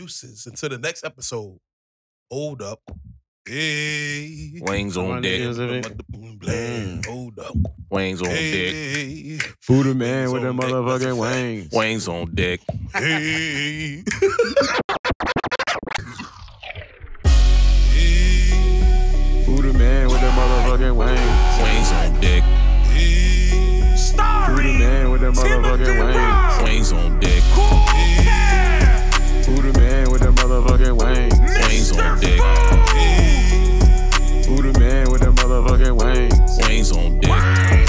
Deuces until the next episode. Hold up. Hey. Wings on deck. else of Hold up. Wings on deck. Hey. Food man Wings with the on deck, that's a motherfucking fact. wings. Wings on deck. Hey. Food man with the motherfucking wings. Wings on deck. Food man with the motherfucking wings. Wings on deck. Food man with the motherfucking wings. Wings on deck. Food man with the motherfucking wings. Wings on deck.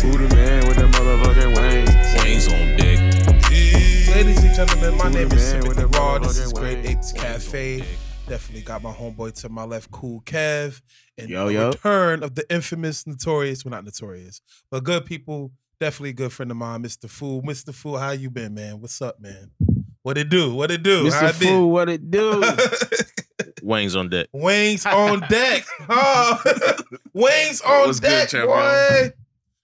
Food man with the motherfucking wings. Wings on deck. Ladies and gentlemen, my Food name is with the Ra. This is Great wings. Apes Cafe. Definitely got my homeboy to my left, Cool Kev. And Yo, the yo. return of the infamous Notorious. Well, not Notorious, but good people. Definitely a good friend of mine, Mr. Fu. Mr. Fu, how you been, man? What's up, man? What it do? What it do? How Mr. it been? What it do? Wings on deck. Wings on deck. Huh? Wings on What's good, deck, champion? boy.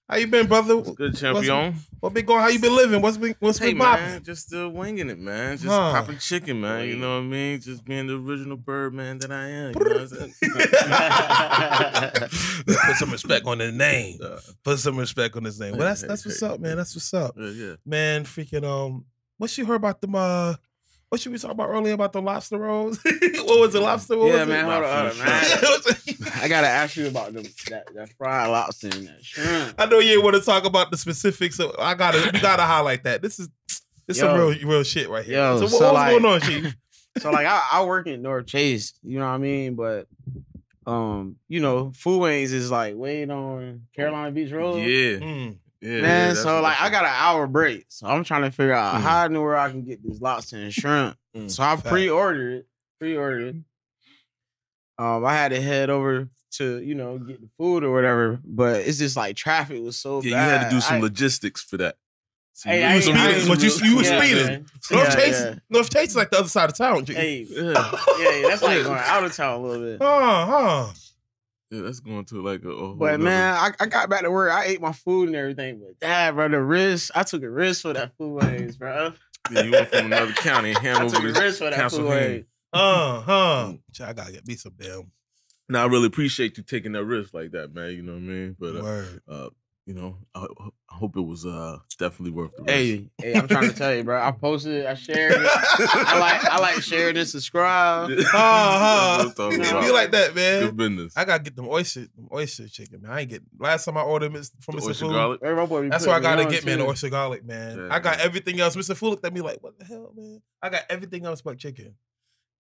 How you been, brother? Good champion. What been going? How you been living? What's been what's Hey been popping? man, just still winging it, man. Just Huh. popping chicken, man. You know what I mean? Just being the original bird man that I am. You know what I'm saying? Put some respect on his name. Uh, Put some respect on his name. Well, that's that's what's up, man. That's what's up, yeah, yeah. man. Freaking um, what she heard about them? Uh, what should we talk about earlier about the lobster rolls? what was the Lobster? What yeah, man, hold on, hold on, man. I gotta ask you about them, that, that fried lobster and that shrimp. I know you ain't want to talk about the specifics, so I gotta we gotta highlight that. This is this some real real shit right here. Yo, so what, so what's like- going on, Chief? So like I, I work in North Chase, you know what I mean? But um, you know, Fu Wangz is like waiting on Carolina Beach Road. Yeah, Mm. Yeah. Man, so like I got an hour break. So I'm trying to figure out Mm. how I know where I can get this lobster and shrimp. Mm, So I pre-ordered it. Pre-ordered it. Um, I had to head over to, you know, get the food or whatever. But it's just like traffic was so Yeah, you had to do some I- logistics for that. So Hey, you I was speeding, But you- you was Yeah, speeding. man. North Yeah, Chase, yeah. North Chase is like the other side of town. G. Hey, Yeah. yeah, that's like going out of town a little bit. Huh, huh. Yeah, that's going to like a, a whole But man, I, I got back to work. I ate my food and everything. But dad, bro, the risk, I took a risk for that Fu Wangz, bro. yeah, you went from another county, I took Hanover a to risk for that Fu Wangz. Uh, huh. Child, I gotta get me some damn Now I really appreciate you taking that risk like that, man. You know what I mean? But uh, word. uh, you know, I, I hope it was uh definitely worth the risk. Hey, hey, I'm trying to tell you, bro. I posted it, I shared it. I like I like sharing and subscribe. Huh, huh. That's what I'm talking It about. be like that, Good man. business. I gotta get them oyster, them oyster chicken, man. I ain't get last time I ordered Mr. from The Mr. oyster Food. garlic. Hey, my boy That's why I gotta on, get, man, the too. oyster garlic, man. Yeah, I got yeah. everything else. Mr. Fu looked at me like, what the hell, man? I got everything else but chicken.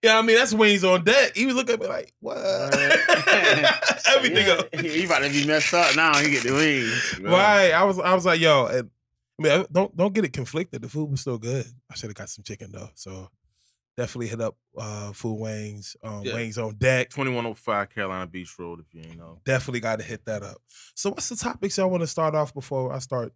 Yeah, I mean, that's wings on deck. He was looking at me like, what? everything yeah, else. He about to be messed up now. He get the wings. Right. I was I was like, yo, and, I mean, don't don't get it conflicted. The food was still good. I should have got some chicken though. So definitely hit up uh Fu Wangz, um Yeah. wings on deck. 2105 Carolina Beach Road, if you ain't know. Definitely got to hit that up. So what's the topics y'all want to start off before I start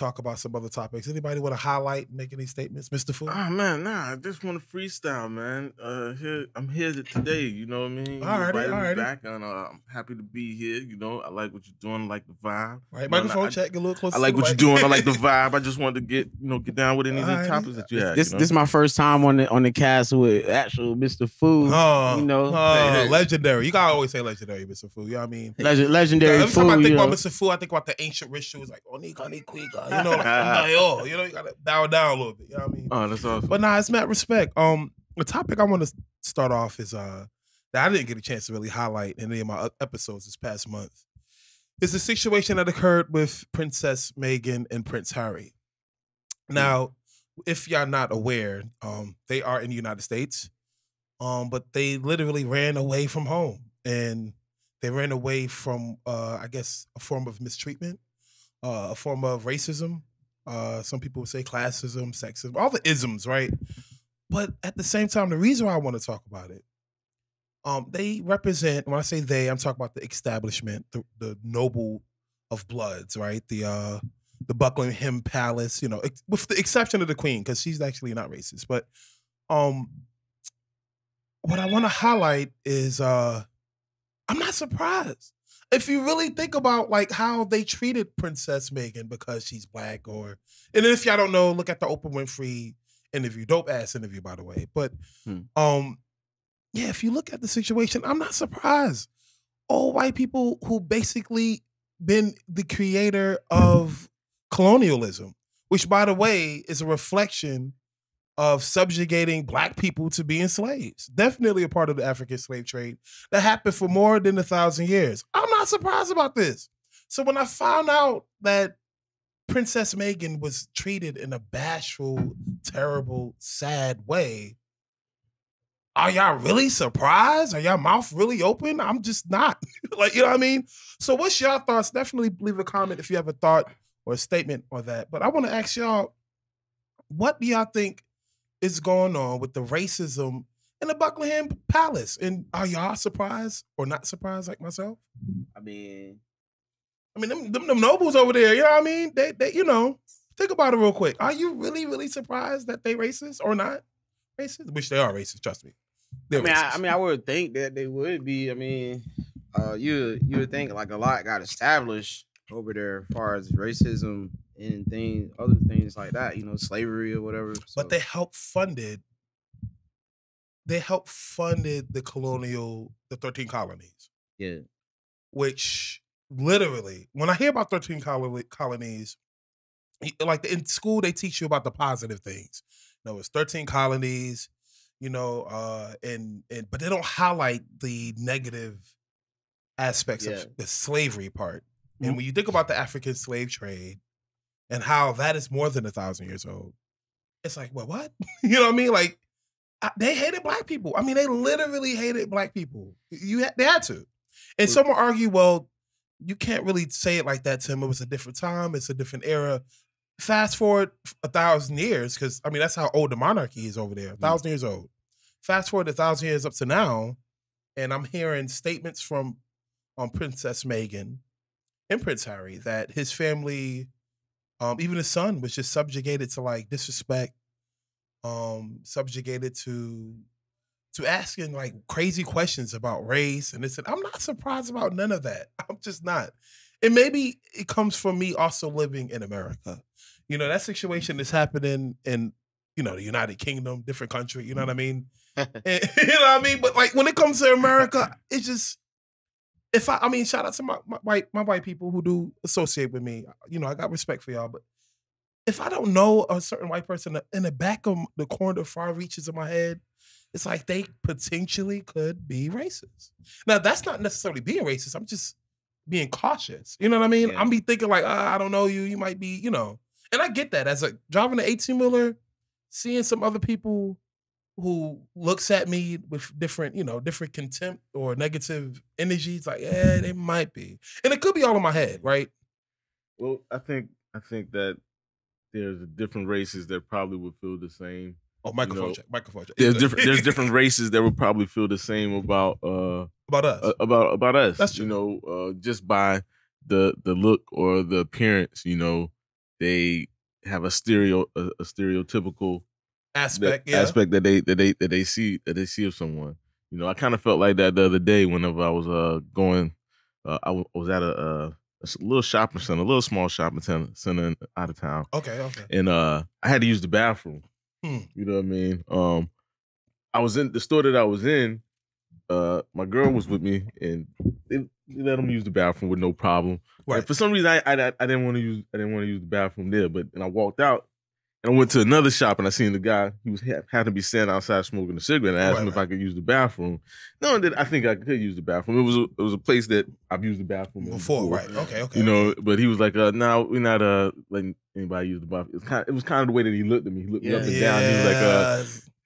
talk about some other topics? Anybody want to highlight, make any statements, Mr. Fu? Oh man, nah, I just want to freestyle, man. Uh, here I'm here today. You know what I mean? You Alrighty, invited me. Back and uh, I'm happy to be here. You know, I like what you're doing. I like the vibe. right, You know, microphone I, check, get a little closer. I like to the what you're doing. I like the vibe. I just wanted to get you know get down with any of the Alrighty. topics that you had. This you know? this is my first time on the on the cast with actual Mr. Fu. Oh, you know, huh, Hey, hey. legendary. You gotta always say legendary, Mr. Fu. You know what I mean? Legend, legendary Every time food. I think you about know. Mr. Fu, I think about the ancient rituals like Onika Nikwika. You know, like Mbayo. You know, you gotta bow down a little bit. You know what I mean? oh, that's awesome. But nah, it's mad respect. Um, the topic I want to start off is uh that I didn't get a chance to really highlight in any of my episodes this past month. Is the situation that occurred with Princess Meghan and Prince Harry. Now, if y'all not aware, um, they are in the United States, um, but they literally ran away from home and they ran away from, uh, I guess, a form of mistreatment, uh, a form of racism. Uh, some people would say classism, sexism, all the isms, right? But at the same time, the reason why I want to talk about it, um, they represent. When I say they, I'm talking about the establishment, the, the noble of bloods, right? The uh, the Buckingham Palace, you know, with the exception of the Queen, because she's actually not racist. But um, what I want to highlight is uh, I'm not surprised if you really think about like how they treated Princess Meghan because she's black, or and if y'all don't know, look at the Oprah Winfrey interview. Dope ass interview, by the way. But Hmm. um, yeah, if you look at the situation, I'm not surprised. All white people who basically been the creator of colonialism, which by the way is a reflection of subjugating black people to being slaves. Definitely a part of the African slave trade that happened for more than a thousand years. I'm not surprised about this. So when I found out that Princess Meghan was treated in a bashful, terrible, sad way, are y'all really surprised? Are y'all mouth really open? I'm just not. like, you know what I mean? So what's y'all thoughts? Definitely leave a comment if you have a thought or a statement on that. But I want to ask y'all, what do y'all think is going on with the racism in the Buckingham Palace? And are y'all surprised or not surprised like myself? I mean, I mean, them, them, them nobles over there, you know what I mean? They, they, you know, think about it real quick. Are you really, really surprised that they racist or not racist? Which they are racist, trust me. I They're mean, I, I mean, I would think that they would be. I mean, uh, you you would think like a lot got established over there as far as racism and things, other things like that. You know, slavery or whatever. so- but they helped funded they helped funded the colonial the 13 colonies yeah, which literally when i hear about 13 colo- colonies like in school they teach you about the positive things you know it's 13 colonies you know uh and and but they don't highlight the negative aspects Yeah. of the slavery part and when you think about the african slave trade and how that is more than a thousand years old. It's like well what? You know what i mean? Like I- they hated black people. I mean they literally hated black people. You had, they had to. And Mm. some will argue well you can't really say it like that tim it was a different time. It's a different era. Fast forward a thousand years because i mean that's how old the monarchy is over there a thousand years old. Fast forward a thousand years up to now and i'm hearing statements from um, princess meghan and prince harry that his family um, even his son was just subjugated to like disrespect um subjugated to to asking like crazy questions about race and this and I'm not surprised about none of that. I'm just not. And maybe it comes from me also living in America. You know, that situation is happening in, you know, the United Kingdom, different country, you know what I mean? And- you know what I mean? But like when it comes to America, it's just if I I mean, shout out to my, my white my white people who do associate with me. You know, I got respect for y'all, but if I don't know a certain white person in the back of the corner, far reaches of my head, it's like they potentially could be racist. Now, that's not necessarily being racist. I'm just being cautious. You know what I mean? Yeah. I'm be thinking like, ah, I don't know you. You might be, you know. And I get that as a driving an 18 wheeler, seeing some other people who looks at me with different, you know, different contempt or negative energies, like, yeah, they might be. And it could be all in my head, right? Well, I think I think that there's different races that probably would feel the same. Oh, microphone know, check, microphone check. There's different there's different races that would probably feel the same about uh about us. uh, about about us. That's true. You know, uh, just by the the look or the appearance, you know, they have a stereo a, a stereotypical aspect, that yeah. aspect that they that they that they see that they see of someone. You know, I kind of felt like that the other day whenever I was uh going, uh, I w- was at a, uh, a little shopping center, a little small shopping center, center out of town, Okay, okay. and uh, I had to use the bathroom. Hmm. You know what I mean? Um, I was in the store that I was in. Uh, my girl was with me, and they, they let them use the bathroom with no problem. Right. And for some reason, I I, I didn't want to use I didn't want to use the bathroom there, but and I walked out. And I went to another shop and I seen the guy. He was had, to be standing outside smoking a cigarette. And I asked Right, him if. I could use the bathroom. No, that I think I could use the bathroom. It was a, it was a place that I've used the bathroom in Before, right? Okay, okay. You know, but he was like, uh, "No, we're not uh letting anybody use the bathroom." It's kind. it was kind of the way that he looked at me. He looked me up Yeah. and down. He was like, uh,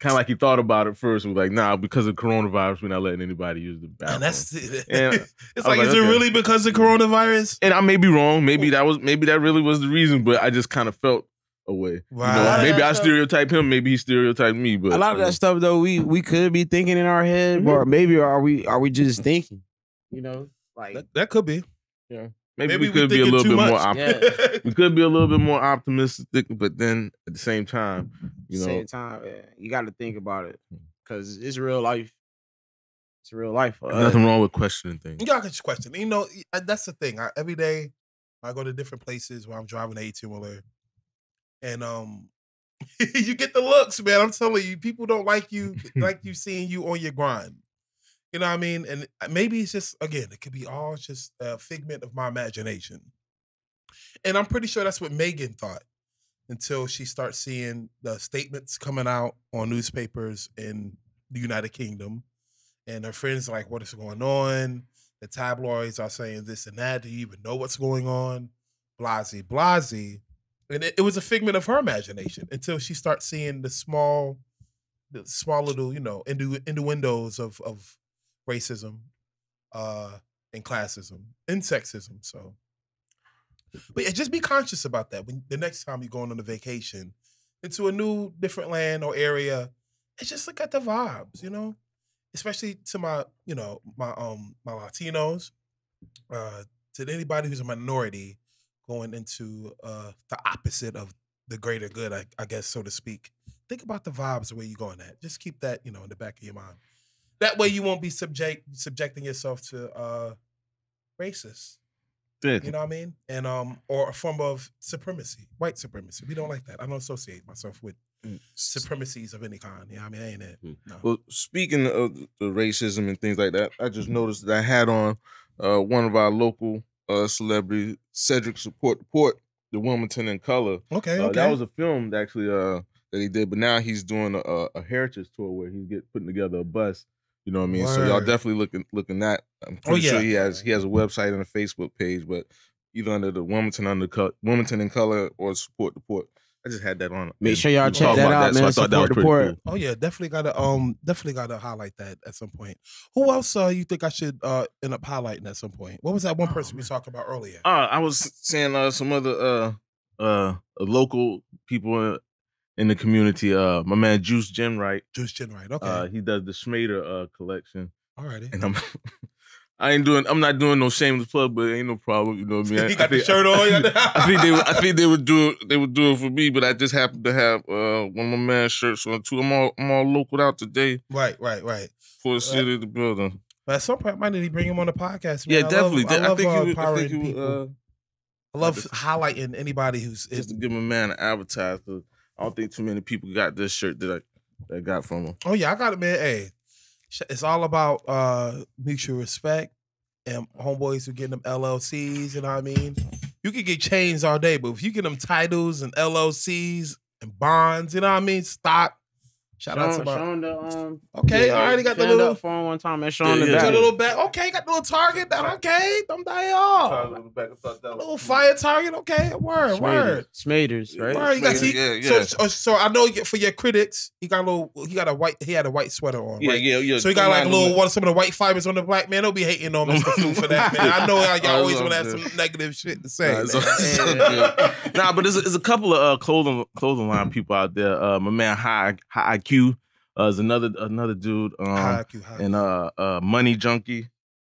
kind of like he thought about it first. was like, "Nah, because of coronavirus, we're not letting anybody use the bathroom." and that's And it's like, like, is it really because of coronavirus? and I may be wrong. Maybe that was maybe that really was the reason, but I just kind of felt a way. You know, maybe I That's a- stereotype him. Maybe he stereotyped me. But a lot of that stuff though, we we could be thinking in our head, Mhm. or maybe are we are we just thinking? You know, like That, that could be. maybe, maybe we we could be a little too bit more. much. Op- Yeah. we could be a little bit more optimistic, but then at the same time, you know, same time, yeah, you got to think about it because it's real life. It's real life for us. nothing wrong with questioning things. Y'all can just question. You know, that's the thing. I, every day I go to different places where I'm driving an 18 wheeler, and um, you get the looks, man. I'm telling you, people don't like you like you seeing you on your grind. You know what I mean? And uh, maybe it's just again, it could be all just a figment of my imagination. And I'm pretty sure that's what Meghan thought until she starts seeing the statements coming out on newspapers in the United Kingdom. And her friends are like, what is going on? The tabloids are saying this and that. Do you even know what's going on? Blasey, blasey. And it, it was a figment of her imagination until she starts seeing the small, the small little, you know, innu- innuendos of of racism, uh, and classism and sexism. So but yeah, just be conscious about that when the next time you're going on a vacation into a new, different land or area. And just look at the vibes, you know, especially to my, you know, my um my Latinos, uh, to anybody who's a minority going into uh the opposite of the greater good, I, I guess, so to speak. Think about the vibes where you're going at. Just keep that, you know, in the back of your mind. That way you won't be subject subjecting yourself to uh racist. Yeah. You know what I mean? And um, or a form of supremacy, white supremacy. We don't like that. I don't associate myself with Mm. supremacies of any kind. You know what I mean? I ain't it. Mm. No. Well, speaking of the racism and things like that, I just noticed that I had on uh, one of our local uh, celebrities, Cedric Support the Port, the Wilmington in Color. okay, Uh, okay. That was a film that actually uh, that he did, but now he's doing a, a, heritage tour where he's get putting together a bus. You know what I mean? So y'all definitely looking looking that. I'm Oh, pretty sure yeah. he has he has a website and a Facebook page, but either under the Wilmington under Wilmington in Color or Support the Port. I just had that on. Make sure y'all we check talked that about out, so I man. thought that was Support the pretty cool. Oh yeah, definitely gotta um definitely gotta highlight that at some point. Who else uh you think I should uh end up highlighting at some point? What was that one person we talked about earlier? Uh, I was saying uh, some other uh uh local people uh, in the community. Uh, my man Juice Genright. Juice Chin right. Okay. Uh, he does the Schmader uh collection, Alrighty. and I'm I ain't doing I'm not doing no shameless plug, but ain't no problem. You know what I mean? I- he I got the think- shirt on. I think they would, I think they would do it. They would do it for me, but I just happened to have uh one of my man's shirts on too. I'm all I'm all local out today right, right, right. for the city of the building. But at some point, I might need to bring him on the podcast. Man. Yeah, I definitely. Love, I, I, love, think uh, you would, I think you would, uh, I love just- highlighting anybody who's just is, to give my man an advertise. 'cause I don't think too many people got this shirt that I that I got from him. Oh yeah, I got it, man. Hey, it's all about uh mutual respect and homeboys who get them LLCs. You know what I mean? You can get chains all day, but if you get them titles and LLCs and bonds, you know what I mean? Stock. Shout out to Sean, my. Sean the um. Okay, yeah, I already got the little. up phone one time and Sean Yeah, the yeah. Got a little back. Okay, got the little target. That okay, them die off. Little fire target. Okay, word, word. Smaders, right? Word, you got Yeah, yeah, yeah. So, so, so I know for your critics, he got a little. He got a white. He had a white sweater on. Yeah, right? yeah, yeah. So he got like a little mind one, some of the white fibers on the black man. Don't be hating on Mr. Fu for that, man. I know y'all always want to have some negative shit to say. Nah, it's man. all- it's nah, but there's a, there's a couple of uh, clothing clothing line people out there. Uh, my man High High IQ uh, is another another dude. Um, High IQ, high and uh, uh, Money Junkie.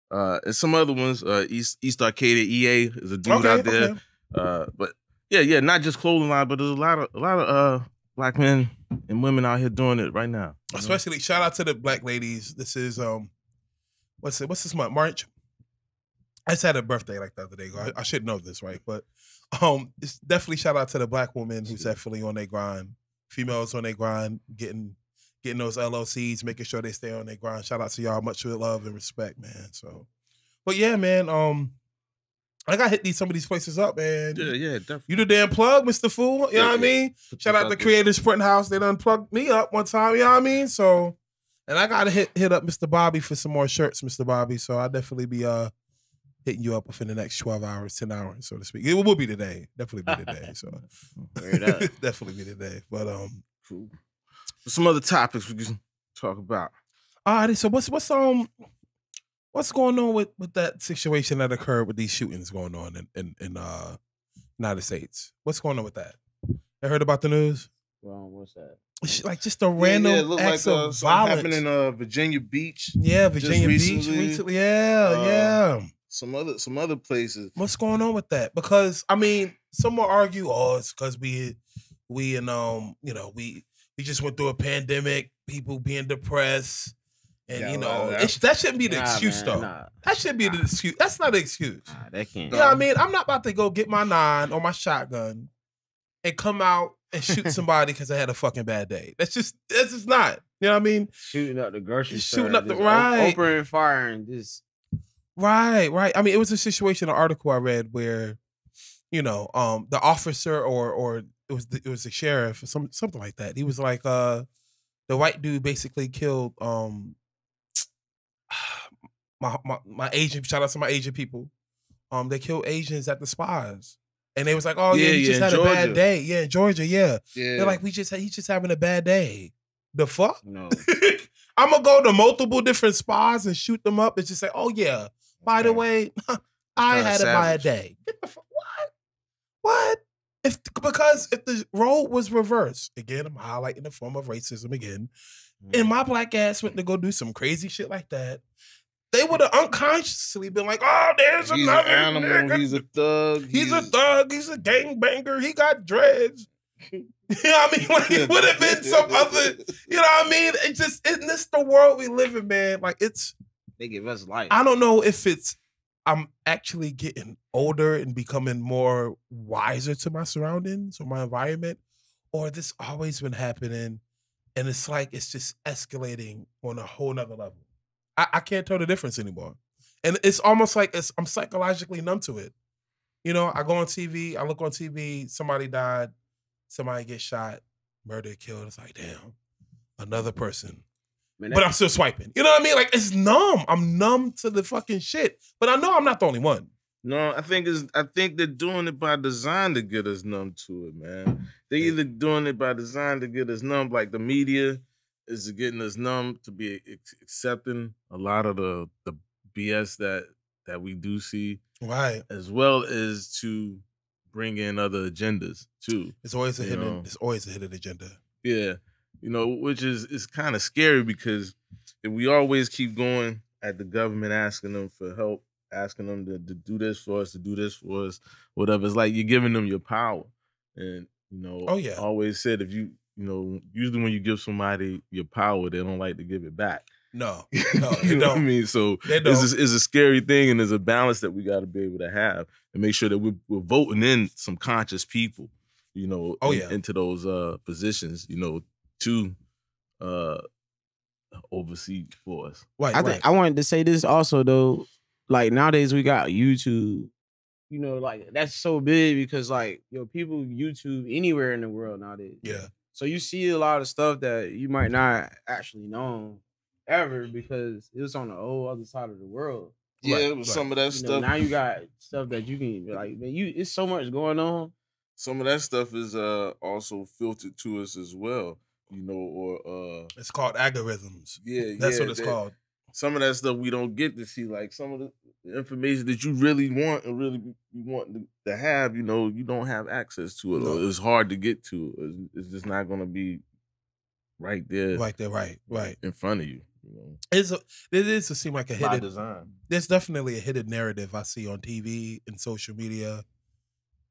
Uh, and some other ones. Uh, East East Arcadia EA is a dude okay, out there. okay. Uh, but yeah, yeah, not just clothing line, but there's a lot of a lot of uh black men and women out here doing it right now. you know? Especially shout out to the black ladies. This is um, what's it? What's this month? March. I just had a birthday like the other day. I, I should know this, right? But um, it's definitely shout out to the black woman who's definitely on their grind. Females on their grind, getting getting those LLCs, making sure they stay on their grind. Shout out to y'all. Much love and respect, man. So, but yeah, man. Um, I got hit these some of these places up, man. Yeah, yeah, definitely. You the damn plug, Mr. Fu. You know what I mean? Put Shout out to. Creative Sprint House. They done plugged me up one time, you know what I mean? So and I gotta hit hit up Mr. Bobby for some more shirts, Mr. Bobby. So I'll definitely be uh hitting you up within the next 12 hours, 10 hours, so to speak. It will be today. Definitely be today. So Word up. definitely be today. But um Cool. Some other topics we can talk about. all right, so what's what's um what's going on with with that situation that occurred with these shootings going on in in, in uh United States? What's going on with that? I heard about the news? Well, what's that? Like just a random yeah, it acts like of uh, something violence. happened in uh, Virginia Beach. yeah, Virginia Beach recently, recently. Yeah, uh, yeah. Some other some other places. What's going on with that? Because I mean, some will argue, oh, it's because we we and um, you know, we we just went through a pandemic, people being depressed, and Yeah, you know, that's- it, that shouldn't be the Nah, excuse man, though. Nah, That shouldn't be the excuse. That's not an excuse. nah, that can't. You know what I mean? I'm not about to go get my nine or my shotgun and come out and shoot somebody because I had a fucking bad day. That's just that's just not. You know what I mean? Shooting up the grocery store. Shooting up the- just right. Opening fire and just Right, right. I mean, it was a situation, an article I read where, you know, um, the officer or or it was the, it was the sheriff or some something like that. He was like, uh, the white dude basically killed um my my my Asian shout out to my Asian people. Um, they killed Asians at the spas. And they was like, oh yeah, Yeah, he just in had a bad day. Yeah, in Georgia, yeah. Yeah. They're like, we just he's just having a bad day. The fuck? no. I'm gonna go to multiple different spas and shoot them up and just say, "Oh yeah, by the way, I had a bad day." Get the fuck what? What? If because if the role was reversed again, I'm highlighting the form of racism again. Mm. And my black ass went to go do some crazy shit like that. They would have unconsciously been like, "Oh, there's he's another an animal. nigga. He's a thug. He's a thug. He's a gangbanger. He got dreads." you know what I mean? Like it would have been some other. You know what I mean? It just isn't this the world we live in, man? Like it's They give us life. I don't know if it's I'm actually getting older and becoming more wiser to my surroundings or my environment, or this always been happening and it's like it's just escalating on a whole nother level. I, I can't tell the difference anymore. And it's almost like it's I'm psychologically numb to it. You know, I go on TV, I look on TV, somebody died, somebody gets shot, murdered, killed. It's like, damn, another person Man, but I'm still swiping. You know what I mean? Like it's numb. I'm numb to the fucking shit. But I know I'm not the only one. No, I think it's I think they're doing it by design to get us numb to it, man. They're either doing it by design to get us numb, like the media is getting us numb to be accepting a lot of the the BS that that we do see, Right. as well as to bring in other agendas too. It's always a hidden. know. It's always a hidden agenda. Yeah, you know, which is is kind of scary because if we always keep going at the government asking them for help, asking them to, to do this for us, to do this for us, whatever, it's like you're giving them your power. And you know, Oh, yeah. I always said if you you know, usually when you give somebody your power, they don't like to give it back. No, you no, they know what I don't. mean? So it's don't. a, it's a scary thing, and there's a balance that we got to be able to have and make sure that we're, we're voting in some conscious people, you know, Oh, in- yeah. into those uh positions, you know, to uh oversee for us. Right. I right. think I wanted to say this also though. Like nowadays we got YouTube. You know, like that's so big because like yo, people YouTube anywhere in the world nowadays. yeah. So you see a lot of stuff that you might not actually know ever because it was on the whole other side of the world. Right, Yeah, right. but some of that You know, stuff. now you got stuff that you can like man, you it's so much going on. some of that stuff is uh also filtered to us as well, you know, or uh It's called algorithms. yeah, That's yeah, what it's that- called. Some of that stuff we don't get to see, like some of the information that you really want and really you want to, to have, you know, you don't have access to it, No. or it's hard to get to. It's, it's just not going to be right there, Right there. Right. Right. in front of you. You know, It's a, it is to seem like a by hidden. design. There's definitely a hidden narrative I see on TV and social media,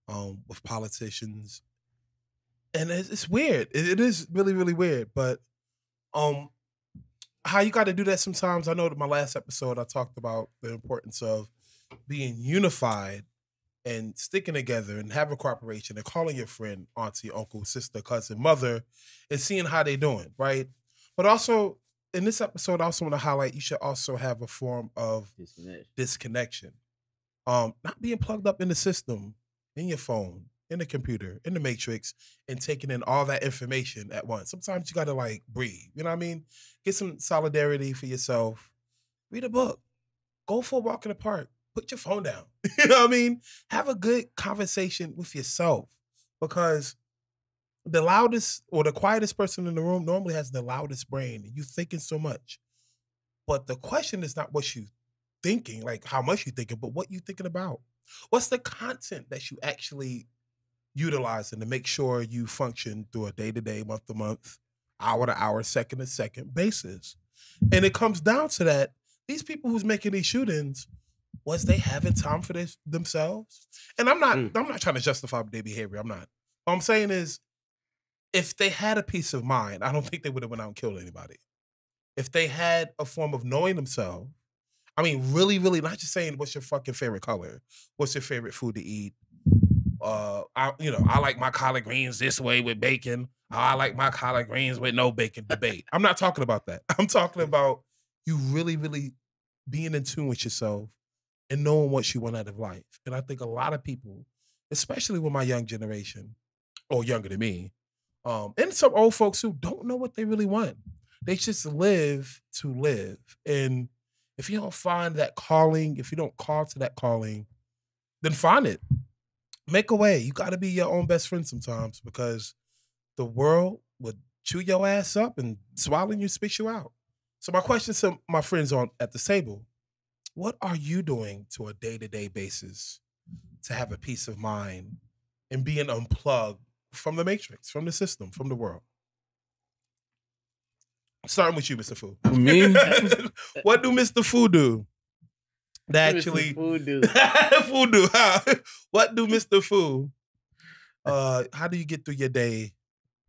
um, with politicians, and it's, it's weird. It, it is really, really weird. But, um, how you got to do that sometimes. I know that my last episode I talked about the importance of being unified and sticking together and having cooperation and calling your friend, auntie, uncle, sister, cousin, mother, and seeing how they're doing, right? But also in this episode, I also want to highlight you should also have a form of Disconnect. disconnection. Um, not being plugged up in the system, in your phone, in the computer, in the matrix, and taking in all that information at once. Sometimes you gotta like breathe. You know what I mean? Get some solidarity for yourself. Read a book. Go for a walk in the park. Put your phone down. you know what I mean? Have a good conversation with yourself. Because the loudest or the quietest person in the room normally has the loudest brain. You thinking so much. But the question is not what you thinking, like how much you thinking, but what you thinking about. What's the content that you actually utilizing to make sure you function through a day to day, month to month, hour to hour, second to second basis? And it comes down to that. These people who's making these shootings, was they having time for this themselves? And I'm not, Mm. I'm not trying to justify their behavior. I'm not. What I'm saying is, if they had a peace of mind, I don't think they would have went out and killed anybody. If they had a form of knowing themselves, I mean, really, really, not just saying what's your fucking favorite color, what's your favorite food to eat, uh, I, you know, I like my collard greens this way with bacon. I like my collard greens with no bacon debate. I'm not talking about that. I'm talking about you really, really being in tune with yourself and knowing what you want out of life. And I think a lot of people, especially with my young generation or younger than me, um, and some old folks who don't know what they really want. They just live to live. And if you don't find that calling, if you don't call to that calling, then find it. Make a way. You got to be your own best friend sometimes because the world would chew your ass up and swallow you, spit you out. So my question to my friends on at the table: What are you doing to a day to day basis to have a peace of mind and being unplugged from the matrix, from the system, from the world? Starting with you, Mr. Fu. Me? what do Mr. Fu do? That actually food do. Fu do. huh? what do Mr. Fu? Uh, how do you get through your day,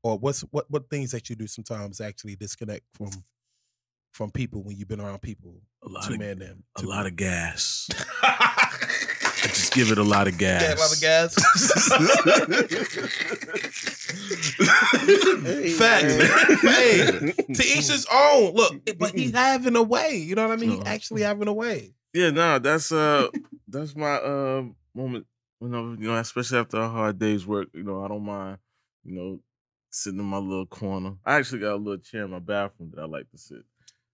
or what's what what things that you do sometimes actually disconnect from from people when you've been around people? A lot Two of man them. a lot of gas. I just give it a lot of gas. Yeah, a lot of gas. Hey, Facts. man. hey, to each his own. Look, but he's having a way. You know what I mean? He Uh-huh. actually having a way. Yeah, no, that's uh that's my uh moment. You know, you know, especially after a hard day's work, you know, I don't mind, you know, sitting in my little corner. I actually got a little chair in my bathroom that I like to sit.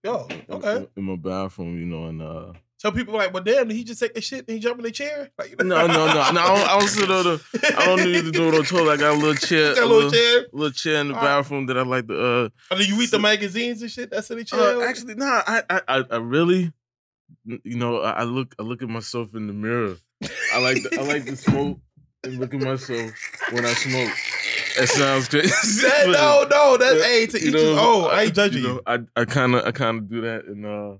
Yo, okay. In, in my bathroom, you know, and uh So people are like, well, damn, did he just take the shit and he jump in the chair? Like, you no, no, no, no. I don't, I don't sit on the. I don't need to do it I'm told. I got a little chair, a little chair. little chair in the All right. bathroom that I like to. uh And then you read the magazines and shit. That's in the chair. Uh, actually, nah. I, I, I really, you know, I, I look, I look at myself in the mirror. I like, to, I like to smoke and look at myself when I smoke. That sounds crazy. That- no, no, that's Uh, hey to you each his own. I ain't judging you. know, I, I kind of, I kind of do that, and uh,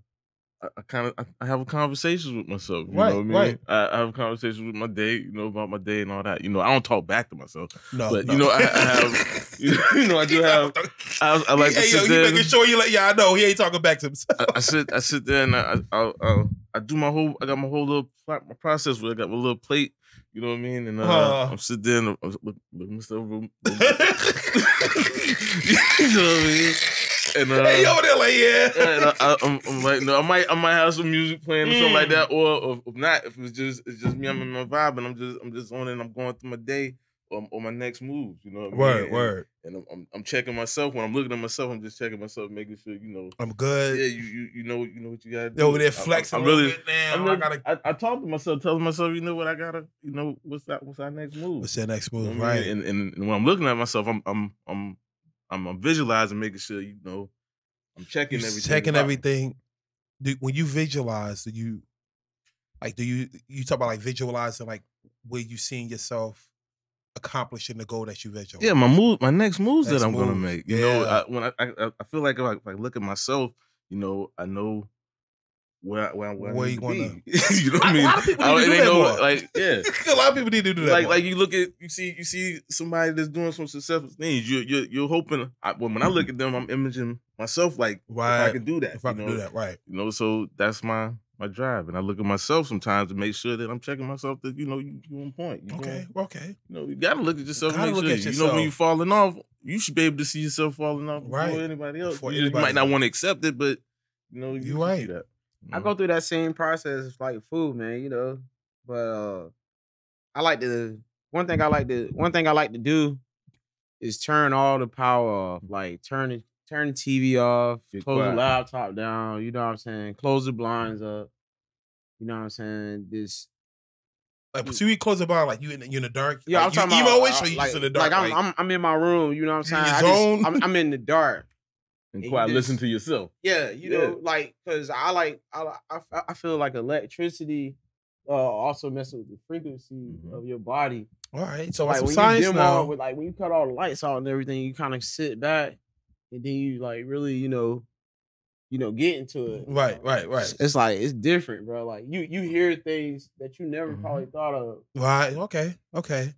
I, kind of, I, have conversations with myself. You Right, know what I mean? right. I, I have conversations with my day, you know, about my day and all that. You know, I don't talk back to myself. No, But, no. you know, I- I have- You know, you I do have. I, I like to hey, yo, sit he there. making sure you like. Yeah, I know he ain't talking back to himself. I, sit, I sit there and I, I, I, I do my whole, I got my whole little my process where I got my little plate. You know what I mean? And uh, Uh. I'm sitting there and I'm look, look, Mr. Room. you know what I mean? And uh, hey, over there, like yeah. and I, I, I'm, I'm like, no, I might, I might have some music playing or something like Mm. that, or, or if not, if it's just, it's just me, I'm in my vibe, and I'm just, I'm just on it, and I'm going through my day or, or my next moves. You know what I mean? Word, And- word. And I'm, I'm, I'm checking myself when I'm looking at myself. I'm just checking myself, making sure you know. I'm Yeah, good. you, you, you know, you know what you gotta do. Over there I- I- flexing. I'm really, now. I'm I really- gotta. I, I talk to myself, telling myself, you know what, I gotta, you know, what's that? What's our next move? What's that next You know move? I mean? Right. And, and and when I'm looking at myself, I'm I'm I'm I'm, I'm visualizing, making sure you know, I'm checking You everything. checking about- everything. Do, when you visualize, do you like? Do you you talk about like visualizing like where you seeing yourself accomplishing the goal that you visualize? Yeah, my move, my next moves Next that I'm gonna make. You know, yeah. I, when I, I I feel like if I, if I look at myself, you know, I know where I- where, where, Where you to wanna- be. you know what A I mean? lot of people need I- to do ain't that no- more. Like, yeah. a lot of people need to do that. like more. like you look at you see you see somebody that's doing some successful things. You you you're hoping. I, when when I look mm-hmm. at them, I'm imaging myself like if I right. could do that. If I can know? do that, right. You know, so that's my my drive, and I look at myself sometimes to make sure that I'm checking myself that you know you you on point. You Okay, Going, okay. you know, you gotta look at yourself. Gotta make look sure. at You know, when you're falling off, you should be able to see yourself falling off before Right. anybody else. Before you, anybody might not want to accept it, but you know, you You right. See that. I go through that same process like food, man. You know, but uh, I like to. One thing I like to. One thing I like to do is turn all the power off. Like turn turn the TV off, Get close quiet. the laptop down. You know what I'm saying? Close the blinds up. You know what I'm saying? This. Like, so you close the bar like you in you in the dark. Yeah, like, I'm talking you about emo-ish uh, or you like, just in the dark. like I'm, I'm I'm in my room. You know what I'm in saying? I I'm, I'm in the dark. And and quiet. you Listen to yourself. Yeah, you Yeah. know, like because I like I, I I feel like electricity uh also messes with the frequency Mhm. of your body. all right. So like some when science you dim now. all with like when you cut all the lights out and everything, you kind of sit back and then you like really you know, you know get into it. Right, right, right. It's, it's like it's different, bro. Like you you hear things that you never Mhm. probably thought of. Right. Okay. Okay.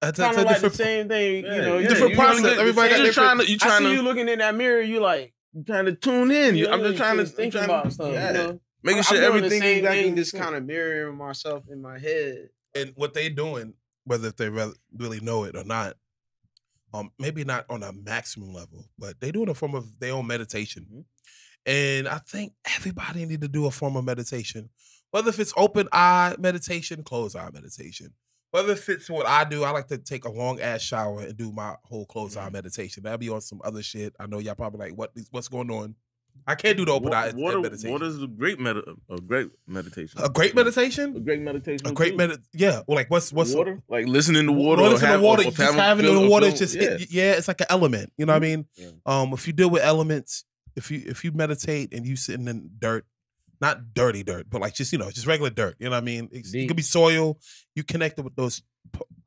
That's, Kind that's of a like the same thing, Yeah, you know. yeah, different you process. get Everybody got You're trying to. You I trying see to. you looking in that mirror. You like you trying to tune in. You, I'm just trying to think trying about to, stuff. yeah. You know, making I'm sure doing everything the same exactly thing, the just kind of mirroring myself in my head. and what they doing whether if they really know it or not. Um, maybe not on a maximum level, but they do it in a form of their own meditation. Mhm. And I think everybody need to do a form of meditation, whether if it's open eye meditation, closed eye meditation. Whether if it's what I do, I like to take a long ass shower and do my whole closed eye mm-hmm. meditation. That'll be on some other shit. I know y'all probably like, what is what's going on? I can't do the open eye water, meditation. water is a great med- uh, a great meditation. a great meditation? A great meditation. A great med yeah. Well, like what's what's water, like listening to water. Well, or to water, or just having the water just yeah. hit, yeah, it's like an element. You know what I mm-hmm. mean? Yeah. Um, if you deal with elements, if you if you meditate and you sitting in dirt, not dirty dirt, but like just you know, just regular dirt. You know what I mean? It's- it could be soil. You connected with those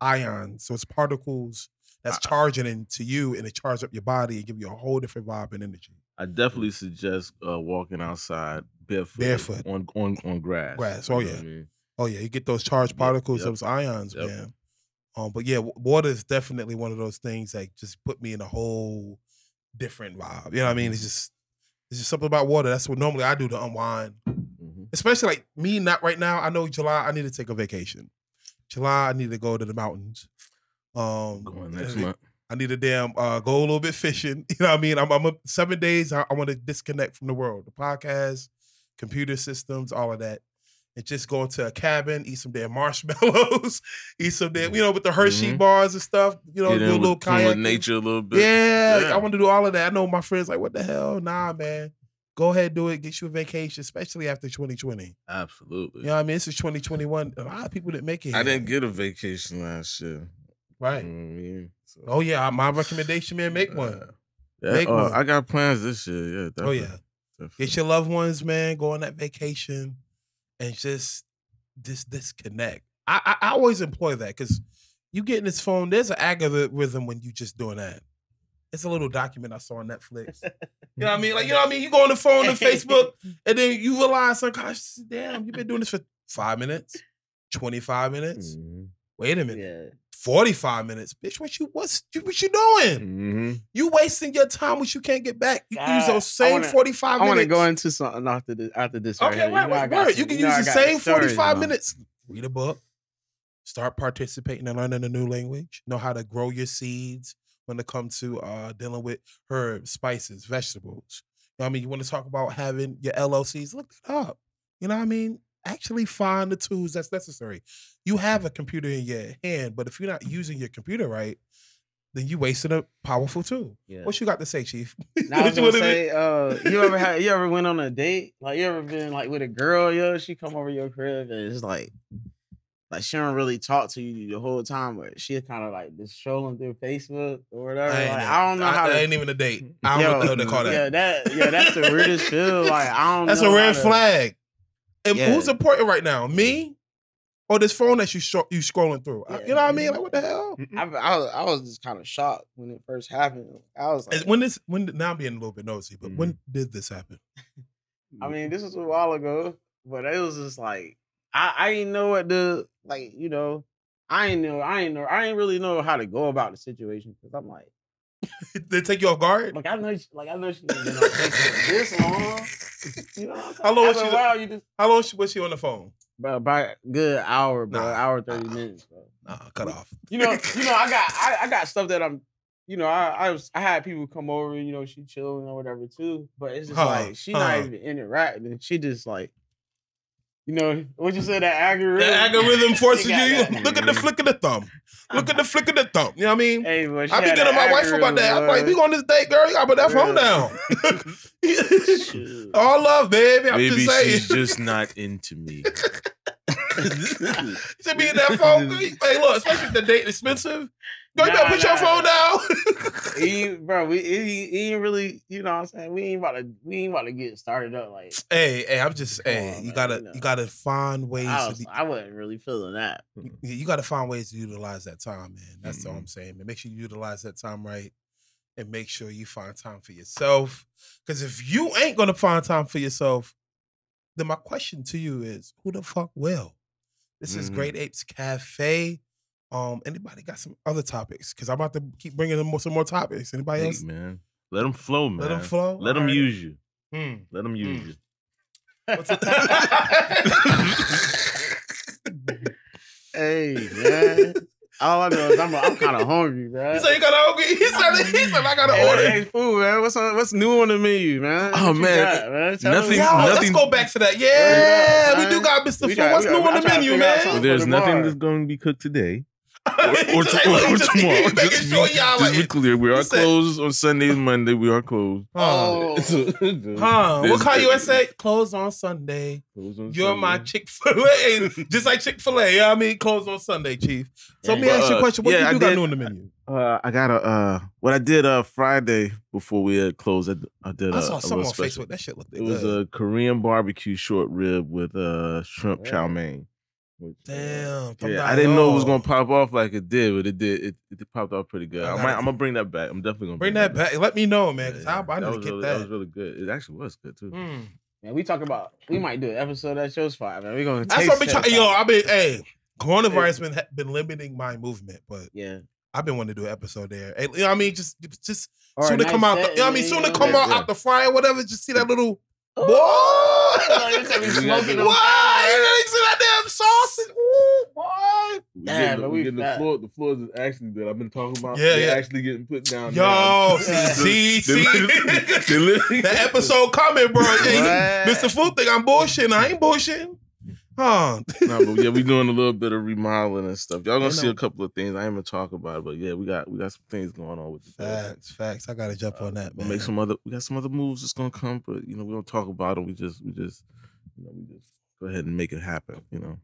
ions, those particles that's charging into you, and it charge up your body and give you a whole different vibe and energy. I definitely suggest uh, walking outside barefoot, Barefoot. on on on grass. Grass, oh, yeah. I mean? Oh yeah, you get those charged particles, yep, those ions, yep. man. Um, but yeah, water is definitely one of those things that just put me in a whole different vibe. You know what I mean? Mm-hmm. It's just it's just something about water. That's what normally I do to unwind. Mhm. Especially like me, not right now. I know July. I need to take a vacation. July, I need to go to the mountains. Um, Going next month. I need to damn uh, go a little bit fishing. You know what I mean? I'm, I'm a, seven days. I, I want to disconnect from the world, the podcast, computer systems, all of that, and just go into a cabin, eat some damn marshmallows, eat some damn, you know, with the Hershey Mhm. bars and stuff. You know, Get do a little with, tune with kayak. nature a little bit. Yeah, Yeah. I want to do all of that. I know my friends like, what the hell? Nah, man. Go ahead, do it. Get you a vacation, especially after 2020. absolutely. You know what I mean? This is 2021. A lot of people didn't make it. I didn't get a vacation last year. right. You know I mean? So, Oh yeah, my recommendation, man, make one. uh, yeah, Make uh, one. I got plans this year. Yeah. Oh yeah. definitely. Get your loved ones, man, go on that vacation and just this disconnect. I, I, I always employ that because you get in this phone, there's an algorithm when you just doing that. It's a little document I saw on Netflix. You know what I mean? Like, you know what I mean? You go on the phone to Facebook and then you realize, like, gosh, damn, you've been doing this for five minutes, 25 minutes. Mhm. Wait a minute. Yeah. 45 minutes. Bitch, what you what's what you doing? Mhm. You wasting your time which you can't get back. You use those same wanna- 45 I minutes. want to go into something after this. After this, Okay, here. right, You know I right, got right. You can know use the same stories, 45 man. minutes. Read a book, start participating and learning a new language, know how to grow your seeds when it comes to uh, dealing with herbs, spices, vegetables. You know what I mean? You want to talk about having your LLCs, look that up. You know what I mean? Actually find the tools that's necessary. You have a computer in your hand, but if you're not using your computer right, then you wasting a powerful tool. Yeah. What you got to say, Chief? Now, I was You gonna say, uh, you ever had, you ever went on a date? Like, you ever been like with a girl, yo? She come over your crib and it's like, like she don't really talk to you the whole time, but she kind of like just strolling through Facebook or whatever. I, like. I don't know I- how that to. ain't even a date. I don't know what the they call that. Yeah, that yeah, that's the weirdest feel. Like I don't. That's a red to- flag. And Yeah. who's important right now? Me or this phone that you stro- you scrolling through? Yeah. You know what I mean? Like what the hell? I, I, was, I was just kind of shocked when it first happened. I was like, When this when now I'm being a little bit nosy, but when Mm-hmm. did this happen? I mean, this was a while ago, but it was just like I, I didn't know what the like, you know, I ain't know, I ain't know, I ain't really know how to go about the situation because I'm like, they take you off guard? like I know, she, like I know she ain't been on Facebook this long. You know, what I'm saying? How long was she- while, you just How long she- was she on the phone? bro, about a good hour, bro, Nah. hour thirty Nah. minutes, bro. Nah, cut off. You know, you know, I got, I, I got stuff that I'm. You know, I, I was I had people come over, you know, she chilling or whatever too. But it's just Huh, like she huh. not even interacting. She just like, you know, what you said that algorithm. The algorithm forces you. you look at the flick of the thumb. Look at the flick of the thumb. You know what I mean? Hey, but she I be had getting my wife for about that. I'm like, we algorithm, go on this date, girl. You gotta put that phone down. All love, baby. I'm Maybe just saying. she's just not into me. You should be in that phone. hey, look, especially if the date is expensive. Go, you Nah, better put your nah. phone down. He, bro, we he, he ain't really, you know what I'm saying? We ain't about to we ain't about to get started up like hey, hey, I'm just hey, on, you man, gotta you know. you gotta find ways I, to was, be, I wasn't really feeling that. you, you gotta find ways to utilize that time, man. That's all Mhm. I'm saying. Man, make sure you utilize that time right and make sure you find time for yourself. Cause if you ain't gonna find time for yourself, then my question to you is who the fuck will? This is Mhm. Great Apes Cafe. Um, anybody got some other topics? Cause I'm about to keep bringing them more, some more topics. Anybody Hey, else? man. Let them flow, man. Let them flow. Let them Alright. use you. Hmm. Let them use Mm. you. What's it- hey man. All I know is I'm, I'm kind of hungry, bro. He said you got hungry. He said he said I got Hey, to order. hey, food, man. What's on, what's new on the menu, man? Oh, What you man. got, man? Tell Nothing- me. Yo, let's go back to that. Yeah, Yeah, we do got Mr. Fu. got- What's we new got- on the I'm trying to menu, man? something. There's nothing tomorrow. that's going to be cooked today. Or, or, or, to- or tomorrow. Just, sure be, y'all just be clear, we He are said- closed on Sunday and Monday. We are closed. huh? Oh. Huh? What There's- call you say? Closed on Sunday. Closed on You're my Chick Fil A, just like Chick Fil A. You know what I mean, closed on Sunday, Chief. So let me But, ask you a uh, question: What yeah, do I you got did- new on the menu? Uh, I got a uh, what I did uh Friday before we had closed. I, I did. I a- saw a some on special. Facebook. That shit looked It was a Korean barbecue short rib with uh shrimp chow Yeah. mein. Which, uh, Damn. come Yeah, I didn't know it was gonna pop off like it did, but it did. It, it popped off pretty good. I I gotta might, t- I'm gonna bring that back. I'm definitely gonna Bring that back. Let me know, man. Cause Yeah, I, I that need to was get really, that. was really good. It actually was good too. Mm. Man, we talk about we might do an episode that show's five, man. We gonna That's taste what I've been test trying. Yo. I've been. Hey, coronavirus been been limiting my movement, but yeah. I've been wanting to do an episode there. Hey, you know what I mean? Just just Or soon to nice come out. The, you know what I mean? man, Soon to come Yeah, out yeah. out the fryer, whatever. Just see that little. Ooh. Boy! You said we We got smoking the- them Why? You see that damn sausage? Ooh, boy. We Yeah, we we getting the floor. The floors is actually that I've been talking about. Yeah, they're yeah. actually getting put down. Yo, see, see, They see. literally- they literally- the episode coming, bro. Yeah, What? Mr. Fu think I'm bullshitting. I ain't bullshitting. Huh? no, but yeah, we doing a little bit of remodeling and stuff. Y'all gonna see a couple of things. I ain't gonna talk about it, but yeah, we got we got some things going on with the building. Facts, facts. I gotta jump on that, We'll man. Make some other. We got some other moves that's gonna come, but you know we don't talk about them. We just we just you know we just go ahead and make it happen. You know.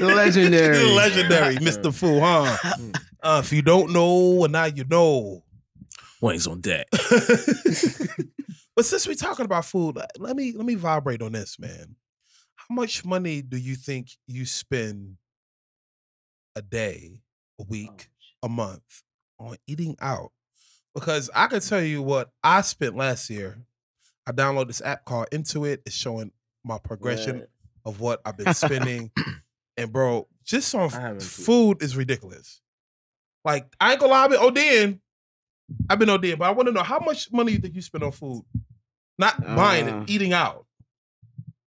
Legendary. Legendary, Mr. Fu, huh? Uh, if you don't know, well, now you know. Wayne's on deck. but since we're talking about food, let- let me let me vibrate on this, man. How much money do you think you spend a day, a week, a month on eating out? Because I can tell you what I spent last year. I downloaded this app called Intuit. It's showing my progression of what I've been spending. and bro, just on food is ridiculous. Like I ain't gonna lie, I've been ODing. I've been ODing, but I want to know how much money you think you spend on food, not buying Uh, it, eating out,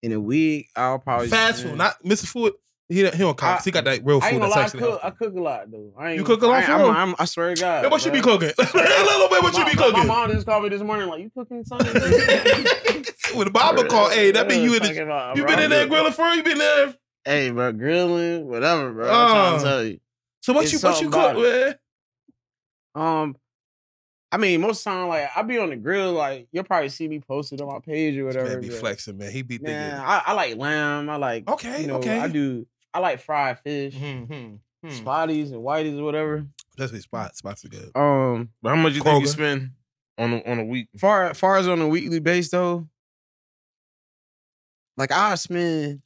In a week, I'll probably fast spend- food, not Mr. Fu. He he don't cook. He got that real I food gonna that's lie, I cook, I cook a lot though. I ain't, You cook a lot I, for I'm, real? I'm, I swear to God. Man, what you be cooking? a little bit. What you be cooking? My mom just called me this morning, like, you cooking something? With the Bible call, hey, that mean you in the, about, you bro, been in there I'm grilling for? You been there? Hey, bro, grilling, whatever, bro. I'm trying Uh, to tell you. So what It's you what you cook, man? Um, I mean, most of the time, like I be on the grill, like you'll probably see me posted on my page or This whatever. man be flexing, man. He be thinking. Man, I, I like lamb. I like Okay, you know, okay. I do. I like fried fish, Hmm, hmm, spotties and whiteys or whatever. That's his spot. Spots are good. Um, But how much you think you spend on a, on a week? far far as on a weekly base though, like I spend,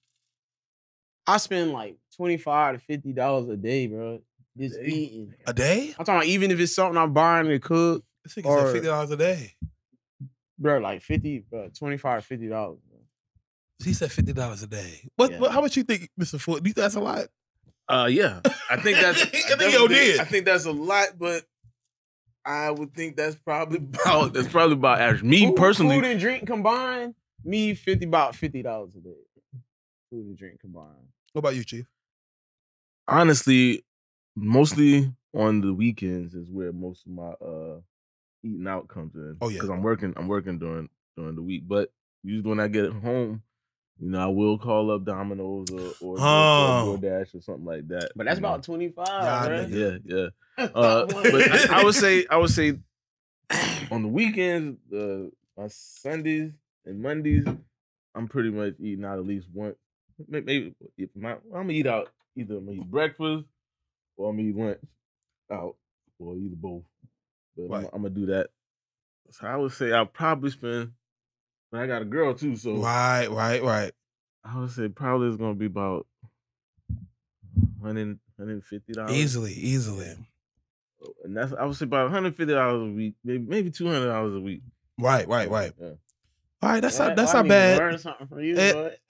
I spend like twenty five to fifty dollars a day, bro. Just Day? eating. A day? I'm talking about even if it's something I'm buying to cook, This nigga Or- said fifty dollars a day. bro. Like fifty, bro, twenty five to fifty dollars. He said fifty dollars a day. What, Yeah. what? How much you think, Mister Ford? Do you think that's a lot? Uh, yeah, I think that's. I think definitely yo did. I think that's a lot, but I would think that's probably about that's probably about average. Me Food- personally, food and drink combined, me fifty about fifty dollars a day. Food and drink combined. What about you, Chief? honestly, mostly on the weekends is where most of my uh eating out comes in. Oh, yeah. because I'm working. I'm working during during the week, but usually when I get home, you know, I will call up Domino's or or, Oh. or DoorDash or something like that. But that's about twenty five, Yeah, right? yeah, yeah. Uh, but I, I would say I would say on the weekends, uh, on Sundays and Mondays, I'm pretty much eating out at least once. Maybe if my, I'm gonna eat out either I'm gonna eat breakfast or I'm gonna eat lunch out or either both. But Right. I'm, I'm gonna do that. So I would say I'll probably spend. But I got a girl too, so Right, right, right. I would say probably it's gonna be about 100 150 dollars Easily, easily. and that's I would say about one hundred fifty dollars a week, maybe maybe two hundred dollars a week. Right, right, right. Yeah. All right, that's Well, not that's well, not bad. Learn something from you, Eh.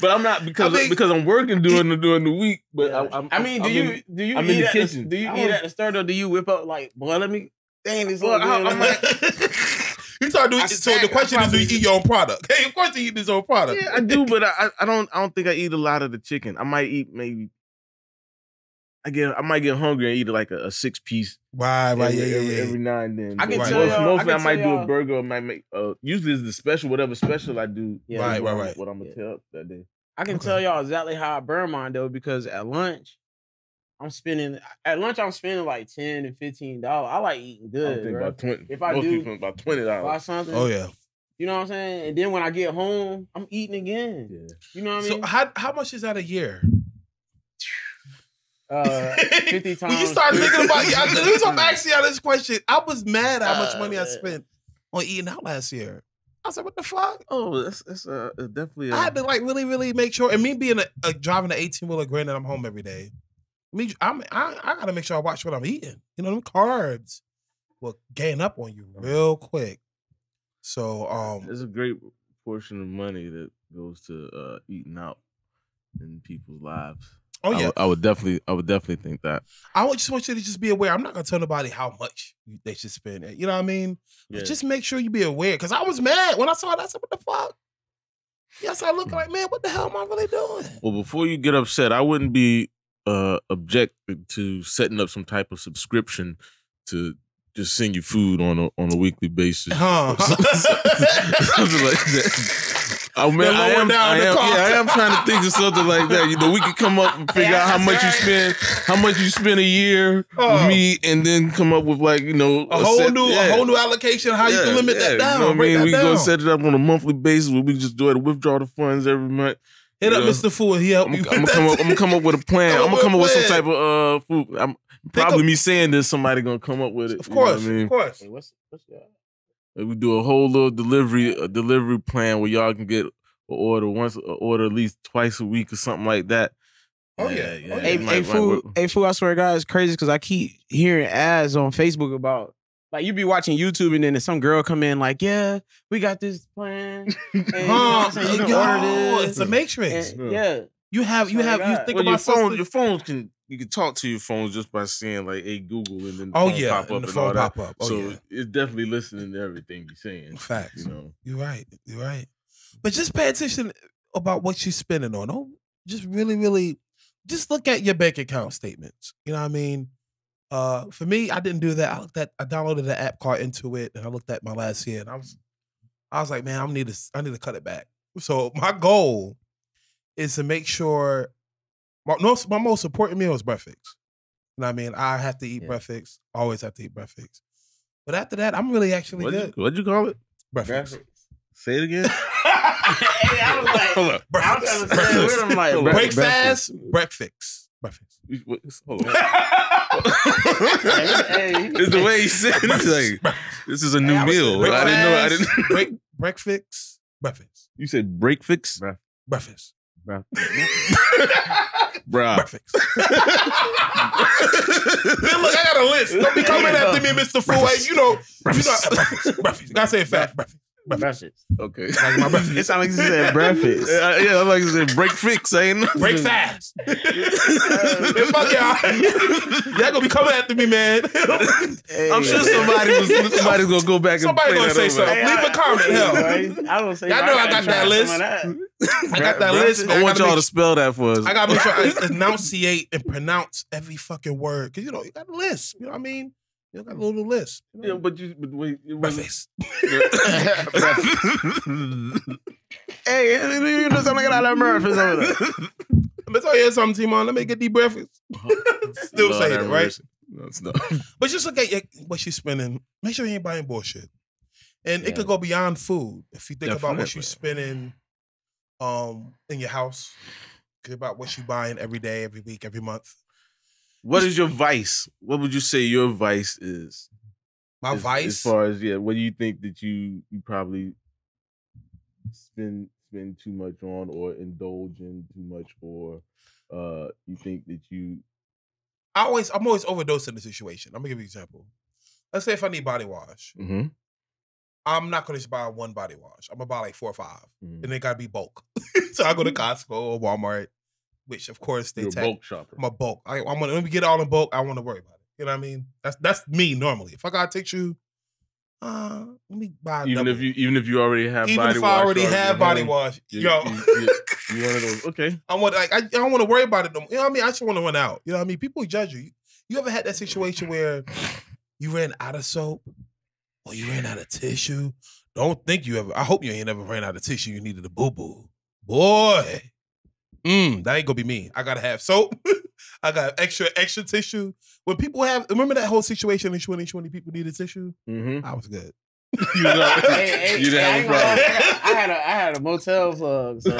But I'm not because I mean- because I'm working during the during the week. But I, I'm, I mean, do I'm you in- do you I'm eat in the kitchen. do you eat at the store or do you whip up like, boy, let me dang this Well, look I- Let me-" you start doing I so. The question is, do you eat your own product? Hey, of course he eat his own product. yeah, I do, but I I don't I don't think I eat a lot of the chicken. I might eat maybe I get I might get hungry and eat like a, a six piece Right, right, yeah, every, yeah, every, yeah. every now and then. I can But tell most- y'all- I mostly can I, might tell do a burger. I might make uh usually it's the special whatever special I do. Yeah. Right, right, I'm- right. What I'm gonna Yeah. tear up that day. I can Okay. tell y'all exactly how I burn mine though, because at lunch, I'm spending at lunch I'm spending like ten and fifteen dollars. I like eating I good. think bro. about twenty. If I most do- people about twenty Buy dollars. something. Oh yeah. You know what I'm saying? And then when I get home, I'm eating again. Yeah. You know what I mean? So mean? how how much is that a year? uh, 50 When you times. start thinking about yeah, the reason I'm asking y'all this question, I was mad how much Uh, money I spent on eating out last year. I was like, what the fuck? Oh, that's that's uh it's definitely. I had to like really, really make sure. And me being a, a driving an 18 wheeler, granted, I'm home every day. Me, I'm I, I gotta make sure I watch what I'm eating. You know, them carbs will gain up on you real quick. So um There's a great portion of money that goes to uh eating out in people's lives. oh I yeah. would- I would definitely, I would definitely think that. I would just want you to just be aware. I'm not gonna tell nobody how much they should spend. You know what I mean? But just make sure you be aware. Cause I was mad when I saw that. I said, what the fuck? Yes, I look like, man, what the hell am I really doing? Well, before you get upset, I wouldn't be uh objected to setting up some type of subscription to just send you food on a on a weekly basis. Huh. something like that. I mean, I am, I am, yeah, I am trying to think of something like that. You know, we could come up and figure Yeah, out how much you spend, how much you spend a year Oh. with me, and then come up with like you know a whole set- new, yeah. a whole new allocation. How you can limit that down? You know what I mean? We down. gonna set it up on a monthly basis where we just do it, withdraw the funds every month. Hit up Mr. Fu. He help I'm, you. I'm gonna come up. I'm gonna come up with a plan. I'm gonna come up with with some type of uh food. I'm probably of- me saying this. Somebody gonna come up with it. Of you know course, I mean, of course. Hey, what's what's that? Like, we do a whole little delivery, a delivery plan where y'all can get an order once, a order at least twice a week or something like that. Oh, yeah. Oh, yeah. Hey, it might- hey, might hey, fool, I swear to God, it's crazy because I keep hearing ads on Facebook about like you be watching YouTube and then some girl come in like, yeah, we got this plan. And, you know Huh? You can Yo, it's this. a matrix. And- yeah. You have, you Swear have, you think Well, about your phone, your phones can you can talk to your phones just by saying like, "Hey Google," and then the Oh phone yeah, pop up and and, the all phone that. pop up. Oh so yeah, it's definitely listening to everything you're saying. facts. You know, You're right. You're right. But just pay attention about what you're spending on. Don't just really, really just look at your bank account statements. You know what I mean? Uh for me, I didn't do that. I looked at I downloaded the app called Intuit and I looked at my last year and I was I was like, man, I need to I need to cut it back. So my goal is to make sure my most my most important meal is breakfast. You know what I mean? I have to eat Yeah. breakfast. Always have to eat breakfast. But after that, I'm really actually what'd good. you, what'd you call it? Breakfast. Say it again. hey, I was like, Hold up. I was trying to say, Breakfast. I'm like, Hold bre- on. Break breakfast. breakfast. Breakfast. Hold on. Hey, hey. it's the way he said it. It's like this is a new Hey, meal. saying I didn't know. I didn't. break breakfast, breakfast, You said break fix, breakfast, bruh. breakfast. Man, look, I got a list. Don't be coming after me, Mr. Fu. Hey, you know, you know, Breakfast. breakfast, breakfast. You gotta say it fast. Breakfast. Breakfast. Okay. Like my breakfast. It sounded like you said breakfast. Yeah, yeah, I like to say break fix. Ain't it? Break fast. Man, fuck y'all. Y'all gonna be coming after me, man. I'm sure somebody was somebody's gonna go back and Somebody play gonna that say over. something. Leave a comment, hell. I don't say. Y'all know I got that list. I got that list. Man. I want y'all to spell that for us. I gotta make sure I enunciate and pronounce every fucking word. Cause you know, you got a list. You know what I mean? You got a little list. You Yeah, but you, but wait, it was. Hey, you know something like that breakfast over there. Let's tell you something, Timon. Let me get deep breakfast. Still saying it, right? No, it's not. But just look at your, what you're spending. Make sure you ain't buying bullshit. And it could go beyond food. If you think about what you're spending um in your house, think about what you're buying every day, every week, every month. What is your vice? What would you say your vice is? My as, vice. as far as yeah, what do you think that you you probably spend spend too much on or indulge in too much or uh you think that you I always I'm always overdosing the situation. I'm gonna give you an example. Let's say if I need body wash, mm-hmm. I'm not gonna just buy one body wash. I'm gonna buy like four or 5 Mhm. and they gotta be bulk. so I go to Costco or Walmart, which of course they you're a bulk shopper. I'm a bulk. I, I'm gonna let me get all in bulk. I don't want to worry about it. You know what I mean? That's that's me normally. If I gotta take you, uh, let me buy. even double. if you even if you already have even body if wash I already have body home, wash, you- yo, you- You one of those? Okay. I want like I, I don't want to worry about it. No more. You know what I mean? I just want to run out. You know what I mean? People judge you. You ever had that situation where you ran out of soap or you ran out of tissue? Don't think you ever. I hope you ain't ever ran out of tissue. You needed a boo boo, boy. Mm, that ain't gonna be me. I gotta have soap. I got extra extra tissue. When people have, remember that whole situation in 2020, people needed tissue. Mm-hmm. I was good. You know, Hey, hey, you didn't I, have a ain't gonna problem. I had a I had a motel plug, so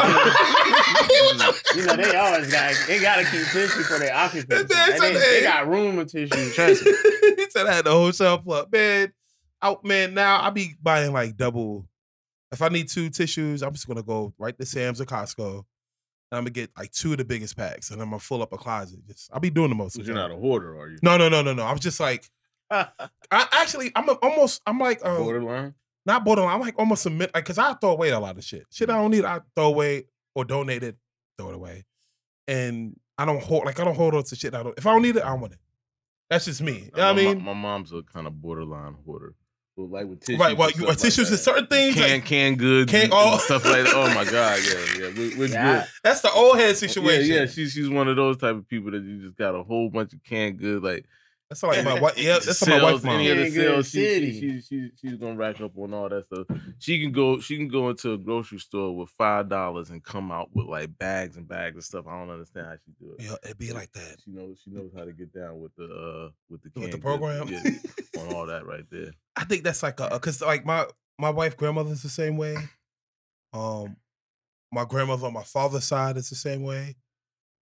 you know they always got they gotta keep tissue for their occupants. Man, And they, so- they got room of tissue. Trust me. he said I had the hotel plug. Man, out man. Now I be buying like double. If I need two tissues, I'm just gonna go right to Sam's or Costco. And I'm gonna get like two of the biggest packs, and I'm gonna fill up a closet. Just I'll be doing the most. You're not a hoarder, are you? No, no, no, no, no. I was just like, I actually, I'm almost, I'm like, um, Borderline. not borderline. I'm like almost a mid, like, cause I throw away a lot of shit. Shit I don't need, I throw away or donate it, throw it away, and I don't hold, like, I don't hold on to shit. I don't. If I don't need it, I don't want it. That's just me. You know what I my, mean? my, mom's a kind of borderline hoarder. So like with tissues, Right, well, you, stuff uh, tissues like and certain that. things. Can like, can goods, Can- and, oh. and stuff like that. Oh my god, yeah, yeah, we, we're Yeah. good. that's the old head situation. Yeah, yeah, she's she's one of those type of people that you just got a whole bunch of canned goods like That's like my wife. Yeah, that's my sales, wife. Mom. Any of the sales, she, city. she, she, she, she's gonna rack up on all that stuff. She can go, she can go into a grocery store with five dollars and come out with like bags and bags of stuff. I don't understand how she do it. Yeah, it'd be like that. She knows she knows how to get down with the uh with the With the program? yeah, on all that right there. I think that's like a because like my my wife grandmother's the same way. Um, my grandmother on my father's side is the same way.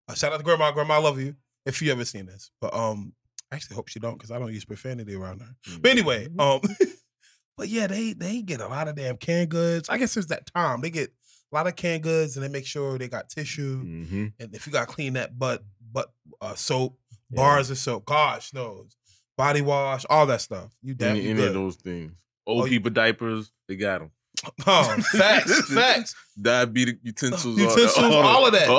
Uh, shout out to grandma. Grandma, I love you. If you ever seen this, but um, I actually hope she don't because I don't use profanity around her. But anyway, um, but yeah, they they get a lot of damn canned goods. I guess it's that time they get a lot of canned goods and they make sure they got tissue. Mm-hmm. And if you got to clean that butt, butt uh, soap, Yeah. bars of soap, gosh knows, body wash, all that stuff. You damn Any, any of those things. Old Oh, people diapers, they got them. Oh, facts, facts. Diabetic utensils, Utensils, all of that.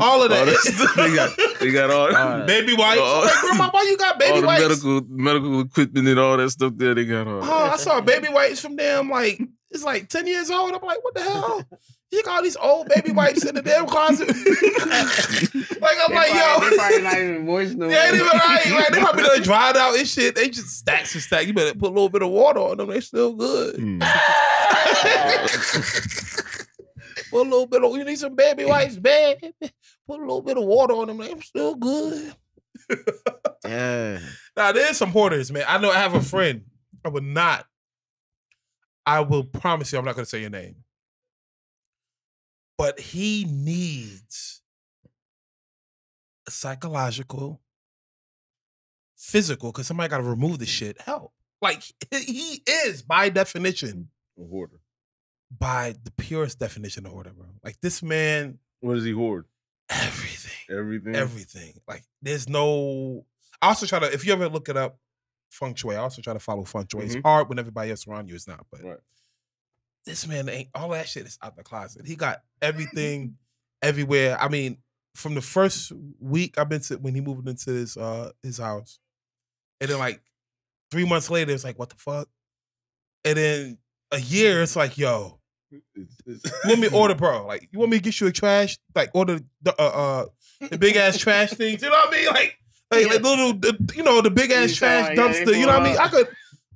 All of that. stuff. they got, they got all, All that. baby wipes. Like, grandma, why you got all baby the wipes? medical medical equipment and all that stuff there. They got all. Oh, I saw baby wipes from them. like it's like ten years old. I'm like, what the hell? You got all these old baby wipes in the damn closet. like I'm They like, probably, they yo, probably not even moist no they ain't even right. Like, they probably done dried out and shit. They just stacks and stacks. You better put a little bit of water on them. They still good. Hmm. Put a little bit of you need some baby wipes, baby. Put a little bit of water on them. They're still good. Yeah. Now there's some hoarders, man. I know I have a friend. I would not. I will promise you, I'm not going to say your name. But he needs a psychological, physical, because somebody got to remove the shit. Help. Like he is, by definition, A hoarder. by the purest definition of hoarder, bro. Like this man, What does he hoard? everything. Everything. everything. Like there's no. I also try to. If you ever look it up, feng shui. I also try to follow feng shui. It's Mhm. hard when everybody else around you is not. But Right. this man ain't all that shit is out the closet. He got everything, everywhere. I mean, from the first week I've been to when he moved into his uh his house, and then like three months later, it's like what the fuck, and then a year, it's like yo. It's- it's- You want me order, bro? Like, you want me to get you a trash, like order the uh, uh the big ass trash things? You know what I mean? Like, like, like little, the, you know, the big ass trash sound like, yeah, dumpster. You know what I mean? I could,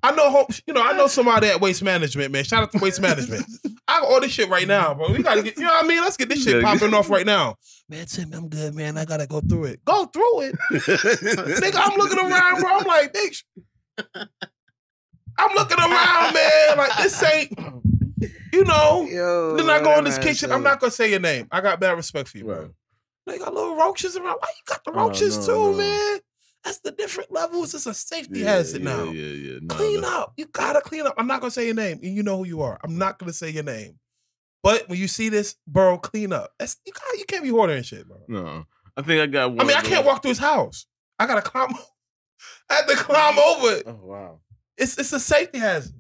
I know, ho- you know, I know somebody at Waste Management, man. Shout out to Waste Management. I can order shit right now, bro. We gotta get, you know what I mean? Let's get this shit popping off right now. Man, Tim, I'm good, man. I gotta go through it. Go through it, nigga. I'm looking around, bro. I'm like, bitch. I'm looking around, man. Like this ain't, you know. Yo, Then I go in this that man kitchen. I'm not gonna say your name. I got bad respect for you, bro. Right. They got little roaches around. Why you got the Oh, roaches no, too, no. man? That's the different levels. It's a safety yeah, hazard yeah, now. Yeah, yeah. No, clean no. up. You gotta clean up. I'm not gonna say your name, and you know who you are. I'm not gonna say your name. But when you see this, bro, clean up. That's you can't you can't be hoarding shit, bro. No. I think I got one. I mean, I can't walk through his house. I gotta climb. I have to climb mm-hmm. over it. Oh wow. It's it's a safety hazard.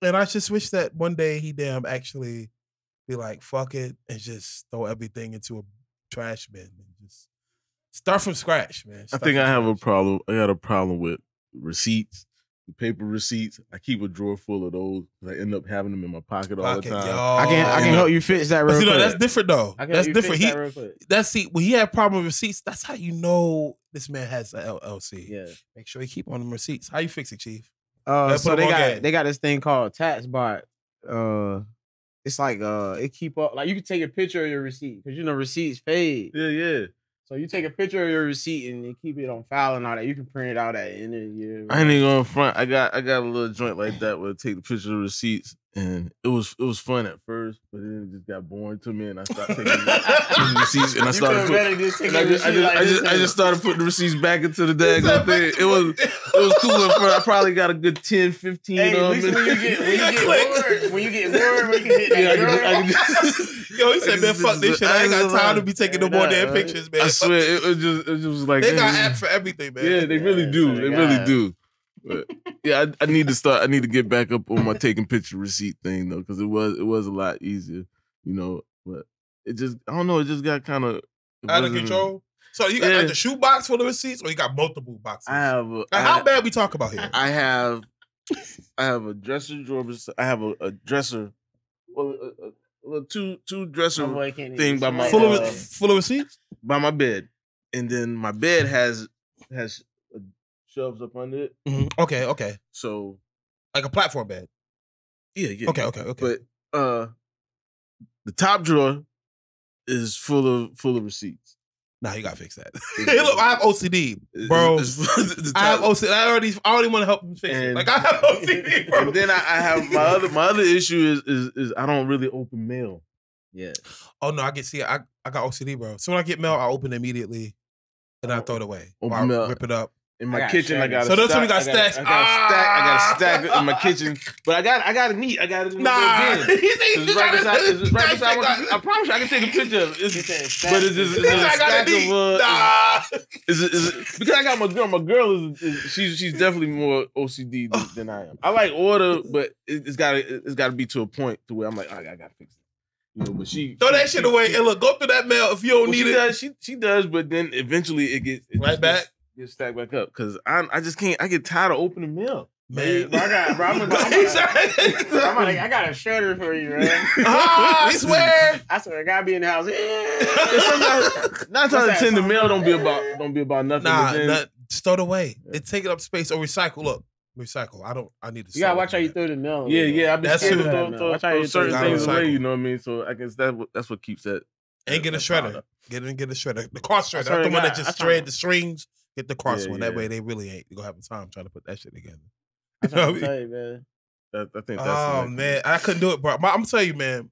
And I just wish that one day he damn actually be like, fuck it, and just throw everything into a trash bin and just start from scratch, man. I think I have a problem. I got a problem with receipts. the paper receipts. I keep a drawer full of those. 'cause I end up having them in my pocket all the time. yo. I can I can help you fix that But real see, no, quick. that's different though. That's different. He that that's see when he had problem with receipts. That's how you know this man has a LLC. Yeah. Make sure he keep on them receipts. How you fix it, Chief? Uh, so they got game. they got this thing called TaxBot. Uh, it's like uh, it keep up. Like you can take a picture of your receipt because you know receipts fade. Yeah, yeah. So you take a picture of your receipt and you keep it on file and all that. You can print it out at the end of the year. I ain't even going front. I got I got a little joint like that where I take the picture of the receipts, and it was it was fun at first, but then it just got boring to me, and I started taking receipts, and I started putting. better just take And I just, I just, like I just, I just started putting the receipts back into the daggone thing. It was, it was cool at first. I probably got a good 10, 15 Hey, of least them. when you get when you get bored, when you get bored, when you can hit that Yeah, I can I can just- Yo, he said, man, fuck this shit. I ain't got time to be taking no more damn pictures, man. I swear, it was just, it just was like They got apps for everything, man. Yeah, they really do. They they really do. But yeah, I, I need to start. I need to get back up on my taking picture receipt thing though, because it was it was a lot easier, you know. But it just I don't know. It just got kind of Out of control. So you got Yeah. like the shoe box full of receipts, or you got multiple boxes? I have a, Like, I, how bad we talk about here? I have I have a dresser drawer. I have a, a dresser, well, a, a, well, two two dresser My boy thing by my full of uh, full of receipts. by my bed, and then my bed has has uh, shelves up under it. Mhm. Okay, okay, So like a platform bed. yeah, yeah. Okay, okay, okay. But uh the top drawer is full of full of receipts. Nah, you gotta fix that. look, I have OCD, bro. It's- it's- the I have OCD. I already, I already want to help him fix it. Like I have OCD, bro. And then I, I have my other my other issue is, is is I don't really open mail. Yeah. oh no, I get see, I, I got OCD, bro. So when I get mail, I open it immediately, and I Oh, throw it away. open Or I mail. rip it up. In my got kitchen, I got So that's when we got I got, stacks. I got a stack. I got a Ah! stack in my kitchen, but I got I got it neat. I got the Nah, bin. It's right beside. It's right beside. I promise you, I can take a picture of it. It's, but it's just it's He just said a I got stack of uh, Nah. Is it, is it because I got my girl? My girl is, is she's she's definitely more OCD than, than I am. I like order, but it, it's got to it's got to be to a point to where I'm like, "Oh, I, I gotta fix it. You know, but she Throw that she- shit away and look, go through that mail if you don't well, need she it. does. She she does, but then eventually it gets it Right back? gets, gets stacked back up because I I just can't. I get tired of opening mail. Man, Bro, I got- bro, I'm gonna- I'm He gonna- I'm like, I got a shredder for you, man. ah, I swear. I swear, I gotta be in the house. Not trying to times out of that ten, the song? mail don't be about don't be about nothing. Nah, then, nah, just throw it away. It's taking up space or recycle. up. recycle. I don't. I need to. You gotta watch how you throw the mail. Yeah, yeah. I've been That's scared who- to throw, throw, watch how throw certain throw things the away. You know what I mean? So I guess that that's what keeps that. And get a that shredder. pile up. Get it get a shredder. The cross shredder. That's Not the one that just That's shred the strings. Get the cross Yeah, one. That way they really ain't. Gonna have a time trying to put that shit together. I'm telling you, man. That, I think that's. Oh man, I couldn't do it, bro. My, I'm gonna tell you, man.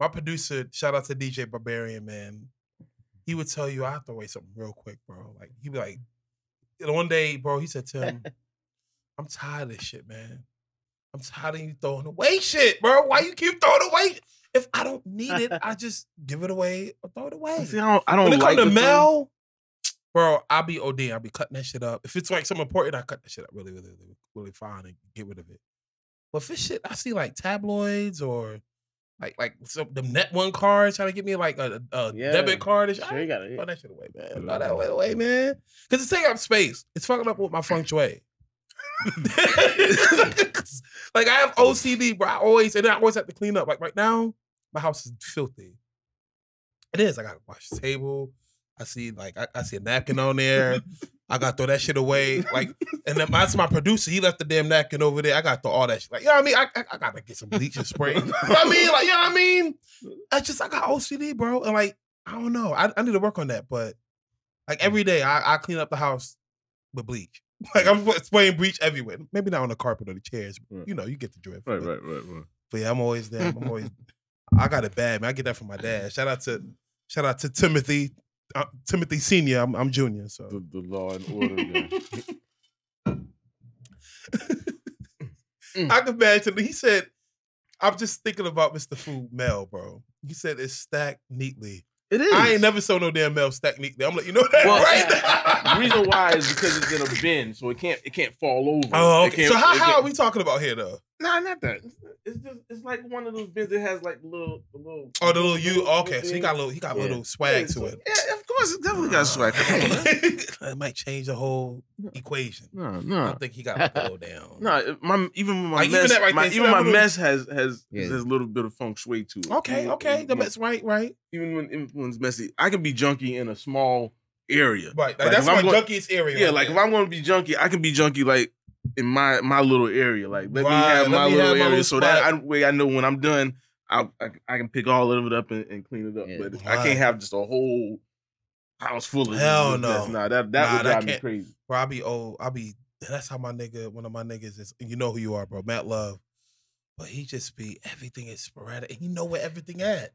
My producer, shout out to DJ Barbarian, man. He would tell you I have to wait something real quick, bro. Like he'd be like, one day, bro, he said, Tim, I'm tired of this shit, man. I'm tired of you throwing away shit, bro. Why you keep throwing away? If I don't need it, I just give it away or throw it away. See, I don't. I don't when it like to the thing- mail, bro, I'll be OD. I'll be cutting that shit up. If it's like something important, I cut that shit up really, really, really, really fine and get rid of it. But if it's shit, I see like tabloids or like like some the net one cards trying to get me like a, a Yeah. debit card. And shit. Sure, you gotta. Throw that shit away, man. Throw that away, away man. Because it's taking up space. It's fucking up with my feng shui. like I have OCD, bro. I always and I always have to clean up. Like right now, my house is filthy. It is. I gotta wash the table. I see like I, I see a napkin on there. I gotta throw that shit away. Like, and then that's my producer. He left the damn napkin over there. I gotta throw all that shit. Like, you know what I mean? I, I, I gotta get some bleach and spray. you know what I mean? Like, you know what I mean? I just I got OCD, bro. And like, I don't know. I, I need to work on that. But like every day I, I clean up the house with bleach. Like I'm spraying bleach everywhere. Maybe not on the carpet or the chairs. But, Right. you know, you get the drift. Right, But- right, right, right. but yeah, I'm always there. I'm always. I got it bad, man. I get that from my dad. Shout out to, shout out to Timothy, uh, Timothy Senior. I'm, I'm junior, so The, the law and order. guy. I can imagine. He said, "I'm just thinking about Mr. Food Mel, bro." He said it's stacked neatly. It is. I ain't never saw no damn Mel stacked neatly. I'm like, you know that, Well, right? the reason why is because it's in a bin, so it can't it can't fall over. oh, okay. So how, how are we talking about here though? Nah, not that. It's just it's like one of those bins that has like little the little. Oh, the little you. Okay, so he got a little, he got a Yeah. little swag Yeah, to so- it. Yeah, course, it definitely got swag. that might change the whole equation. No, I no, don't think he got to go down. no. My even my Like, even mess, that right my, there, see even that my little- mess has has Yeah. has a little bit of feng shui to it. Okay, Even- okay. The my- mess, right, right. even when everyone's messy, I can be junky in a small area. Right. Like, Like, that's if my I'm going- junkiest area. Yeah, right like if there. I'm going to be junky, I can be junky like in my my little area. Like let me Right, have let my me little have my area little so that I, spot. way I know when I'm done, I I, I can pick all of it up and, and clean it up. Yeah. But I Right. can't have just a whole house full of Hell no. Nah, that that Nah, would that drive me crazy. Bro, I'll be old. I'll be. That's how my nigga, one of my niggas is. You know who you are, bro. Matt Love. But he just be everything is sporadic, and you know where everything at.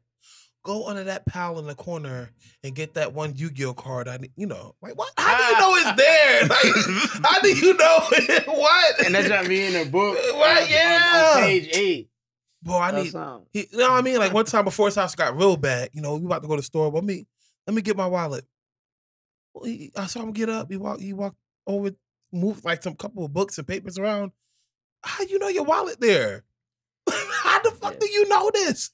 Go under that pile in the corner and get that one Yu-Gi-Oh card. I you know, like what? How do you know it's there? Like, how do you know what? And that's not me in the book. Right, on- on- yeah. On page eight. Bro, I or need. He, you know what I mean? Like one time before his house got real bad, you know, we about to go to the store. Let me let me get my wallet. Well, he, I saw him get up. He walked. He walked over, moved like some couple of books and papers around. How you know your wallet there? How the fuck Yeah. do you know this?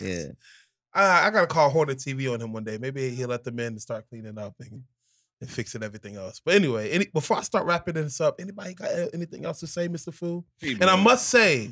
Yeah. I, I gotta call Hornet TV on him one day. Maybe he'll let them in and start cleaning up and, and fixing everything else. But anyway, any, before I start wrapping this up, anybody got uh, anything else to say, Mister Fu? And I must say,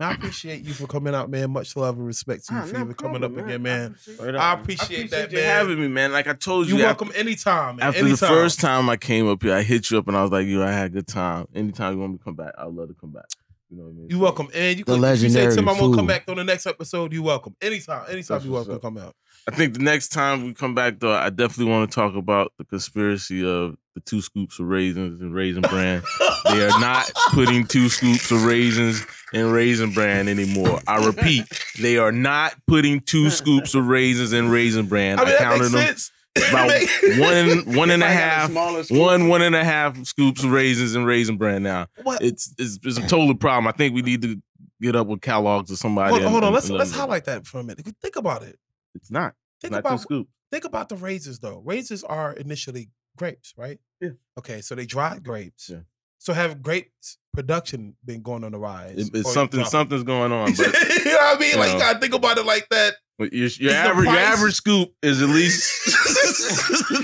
I appreciate you for coming out, man. Much love and respect to you Ah, for no even coming up problem, again, man. I appreciate, I that, appreciate you man. having me, man. Like I told you, you after- welcome anytime, man. After anytime. the first time I came up here, I hit you up and I was like, "Yo, I had a good time. Anytime you want me to come back, I'd love to come back." You know what I mean? you So- welcome, and you The can. if You say legendary Tim, I'm gonna come back on the next episode. You welcome anytime. Anytime That's you what's welcome to come out. I think the next time we come back, though, I definitely want to talk about the conspiracy of two scoops of raisins and raisin bran. they are not putting two scoops of raisins in raisin bran anymore. I repeat, they are not putting two scoops of raisins in raisin bran. I mean, that counted them sense. about one, one and a half, the smallest scoop. one, one and a half scoops of raisins and raisin bran. Now What? it's it's, it's a total problem. I think we need to get up with Kellogg's or somebody. Hold, and- hold on, and let's let let's highlight that for a minute. Think about it. It's not. It's Think not two about scoops. think about the raisins though. Raisins are initially grapes, right? Yeah. Okay, so they dried grapes. Yeah. So have grapes production been going on the rise? It- it's something. dropping? Something's going on. But you know what I mean? you Like you gotta think about it like that. But your, your average your average scoop is at least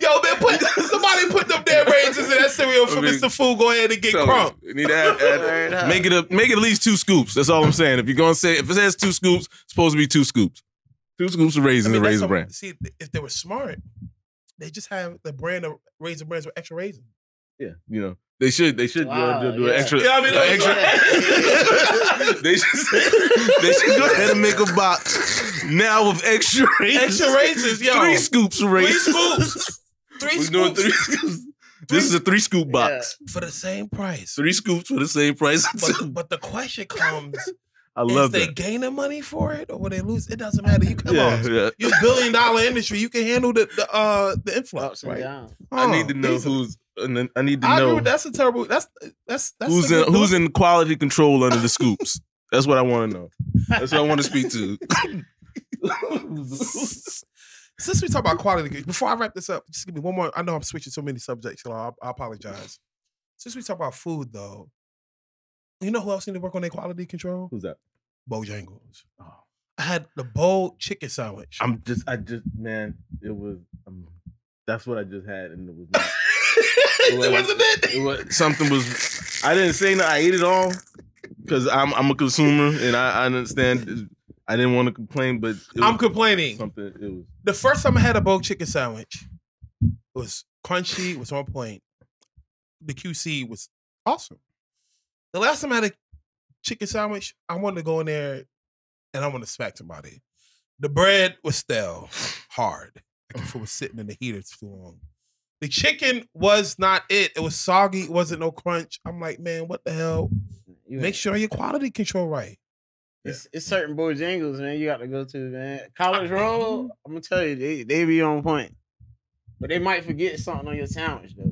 Yo, man, put somebody put them damn raisins in that cereal for I mean, Mr. Fu. Go ahead and get So, crump. you need to add, add- Word up. make it a make it at least two scoops. That's all I'm saying. If you're gonna say if it says two scoops, it's supposed to be two scoops. Two scoops of raisins I mean, and that's raisin some- bran. See, if they were smart, they just have the brand of raisin brands with extra raisin. Yeah, you know they should they should Wow, do, do yeah. an extra. You know what I mean? an extra they should they should go ahead and make a box now with extra raisins. Extra raisins, yo. Three scoops of Three raisins. scoops. Three We're doing scoops three scoops. This is a three scoop box. for the same price. Three scoops for the same price. But, but the question comes: I Is love they that. gaining money for it, or will they lose? It doesn't matter. You come Yeah, on. yeah. You're a billion dollar industry. You can handle the the uh the influx, Ups and right? downs. I need to Oh, know easily. who's. And then I need to I know with that's a terrible. That's that's that's who's in who's in quality control under the scoops. That's what I want to know. That's what I want to speak to. Since we talk about quality, before I wrap this up, just give me one more. I know I'm switching so many subjects, so I, I apologize. Since we talk about food, though, you know who else need to work on their quality control? Who's that? Bojangles. Oh, I had the bowl chicken sandwich. I'm just. I just. Man, it was. Um, that's what I just had, and it was not. it wasn't it. It was something was. I didn't say no. I ate it all because I'm I'm a consumer and I, I understand. I didn't want to complain, but it I'm complaining. something. It was. The first time I had a bowl chicken sandwich it was crunchy, It was on point. The QC was awesome. The last time I had a chicken sandwich, I wanted to go in there and I wanted to smack somebody. The bread was stale, hard. Like if it was sitting in the heater too long. The chicken was not it. It was soggy. It wasn't no crunch. I'm like, man, what the hell? You Make sure your quality control right. It's, it's certain Bojangles, man. You got to go to, man. College Roll, I'm gonna tell you, they they be on point, but they might forget something on your sandwich though.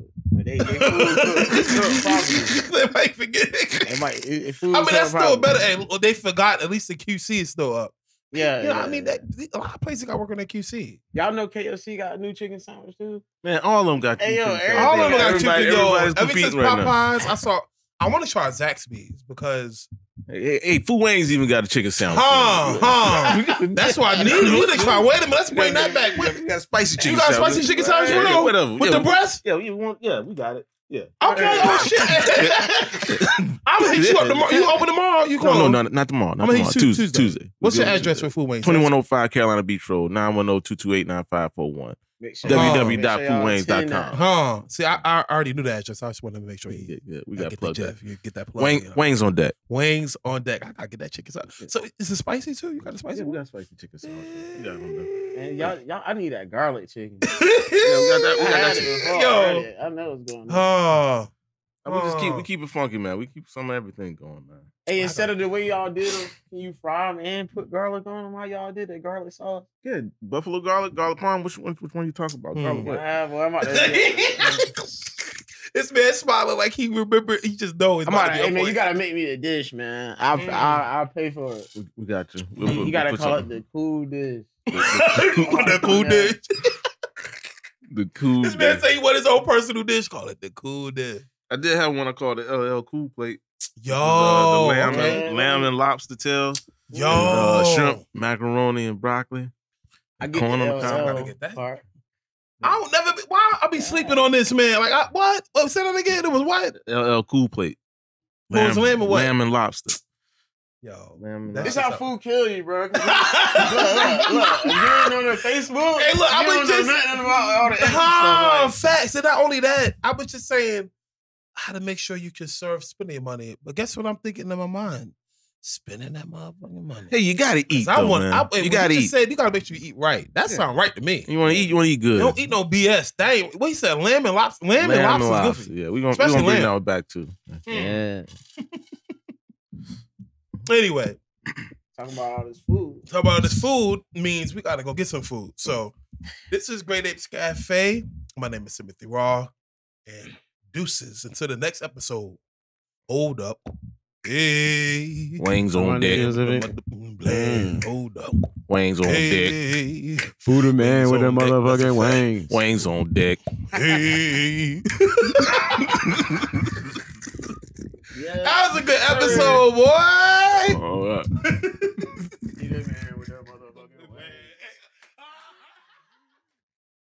But they, they food cook, cook properly. they might forget. They might. It, it food I mean, that's still better. Hey, well, they forgot. At least the QC is still up. Yeah, You know, yeah, I mean, that a lot of places got work on their QC. y'all know KFC got a new chicken sandwich too. Man, all of them got. Hey, yo, chicken everything- sandwiches. All of them got Everybody- chicken, yo. everybody's Ever since competing right now. I saw I want to try Zaxby's because Hey, hey, Fu Wangz even got a chicken sandwich. Huh, huh. that's why I need. We to try. Wait a minute, let's bring that back. We got spicy chicken You got spicy chicken sandwich Yeah, for yeah, real? whatever. With yeah, the breast? Yeah, you want, yeah, we got it. Yeah. Okay, oh shit. I'm gonna hit you up tomorrow. You open tomorrow? You No, no, no, not tomorrow. Not I'm gonna tomorrow. hit you Tuesday. Tuesday. Tuesday. What's your address for Fu Wangz? 2105 Carolina Beach Road, 910-228-9541. Make sure- make sure y'all attend that. Huh? See, I, I already knew that address. I just wanted to make sure Yeah, you yeah, yeah, we got get plug that that. Jeff. You get that plug. Wang, you know. Wang's on deck. Wings on deck. I gotta get that chicken sandwich. So is it spicy too? You got a spicy Yeah, we one? got spicy chicken sandwich. We got it on deck. And y'all, y'all, I need that garlic chicken. Yeah, we got that. We I got had that it shit. before Yo. I know what's going on. Oh, And We just keep we keep it funky, man. We keep some of everything going, man. Hey, instead of the way y'all did them, can you fry them and put garlic on them? How y'all did that garlic sauce? Yeah, buffalo garlic, garlic parm. Which one? Which one you talking about? Hmm. Garlic what? Ah, boy, I'm to. this man smiling like he remember. He just know it's I'm about about to to. be Hey man, you gotta make me a dish, man. I'll, Mm. I'll, I'll pay for it. We, we got you. You, We'll gotta we'll put call it the cool dish. the cool dish. the cool. This man dish. say he want his own personal dish. Call it the cool dish. I did have one I called the LL Cool Plate. Yo, Uh, the lamb, okay. and, lamb and lobster tail, yo, uh, shrimp, macaroni, and broccoli. I get corn the on the I gotta get that. part. I don't never. Be, why I be sleeping on this man? Like I, what? What? Say that again. It was what? LL Cool Plate. What was lamb and what? Lamb and lobster. Yo, Lamb and This lobster. how food kill you, bro. Look, look, look. If you ain't on the Facebook, Hey, look, I you was don't know just- nothing about all the extra Ah, facts. And not only that, I was just saying how to make sure you can serve spending money. But guess what I'm thinking in my mind? Spending that motherfucking money. Hey, you gotta eat. I though, want. man. I, you you gotta just eat. Said you gotta make sure you eat right. That Yeah. sound right to me. You want to eat? You want to eat good? You don't eat no BS. That ain't what he said. Lamb and lobster. Lamb, and lobster is good for you. Yeah, we gonna we gonna bring lamb. that one back too. Hmm. Yeah. Anyway, Talking about all this food. talk about this food means we gotta go get some food. So this is Great Apes Cafe. My name is Timothy Ra. And deuces until the next episode. Hold up. Hey. Wings on deck. Mm. Hold up. Wings on deck. Hey. Food man with them motherfucking wings. Wings on deck. Hey. Yeah. That was a good episode, boy.